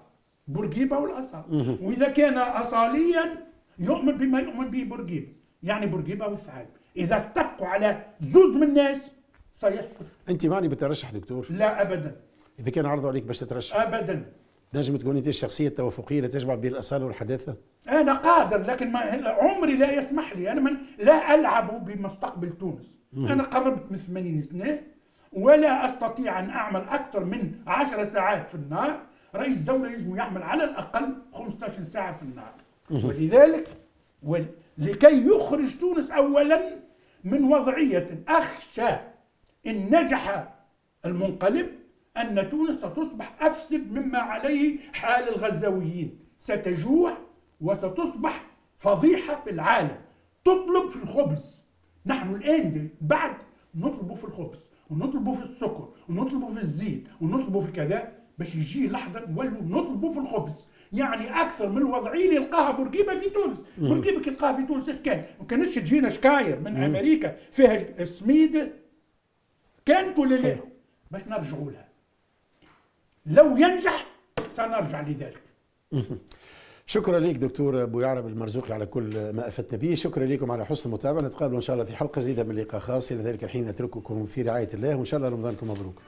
بورقيبة والأصال. وإذا كان أصاليا يؤمن بما يؤمن به بورقيبة. يعني بورقيبة والثعالب إذا اتفقوا على زوز من الناس سيسقط. أنت معني بترشح دكتور؟ لا أبدا. إذا كان عرضوا عليك باش تترشح. أبدا. نجم تكون أنت الشخصية التوافقية اللي تجمع بين الأصالة والحداثة؟ أنا قادر لكن ما عمري لا يسمح لي أنا من لا ألعب بمستقبل تونس. أنا قربت من 80 سنة ولا أستطيع أن أعمل أكثر من 10 ساعات في النهار. رئيس دولة يجب يعمل على الأقل 15 ساعة في النهار. ولذلك لكي يخرج تونس أولا من وضعية أخشى إن نجح المنقلب أن تونس ستصبح أفسد مما عليه حال الغزاويين. ستجوع وستصبح فضيحة في العالم. تطلب في الخبز. نحن الآن بعد نطلب في الخبز ونطلبه في السكر ونطلبه في الزيت ونطلبه في كذا باش يجي لحظة نولوا نطلبه في الخبز. يعني أكثر من الوضعية اللي لقاها بورقيبة في تونس. بورقيبة كي لقاها في تونس إيش كان؟ ما كانتش تجينا شكاير من مم. أمريكا. فيها السميد. ولا لا باش نرجعوا لها. لو ينجح سنرجع لذلك. شكرا لك دكتور أبو يعرب المرزوقي على كل ما افدتنا به. شكرا لكم على حسن المتابعة. نتقابل إن شاء الله في حلقة جديدة من لقاء خاص. إلى ذلك الحين نترككم في رعاية الله. وإن شاء الله رمضانكم مبروك.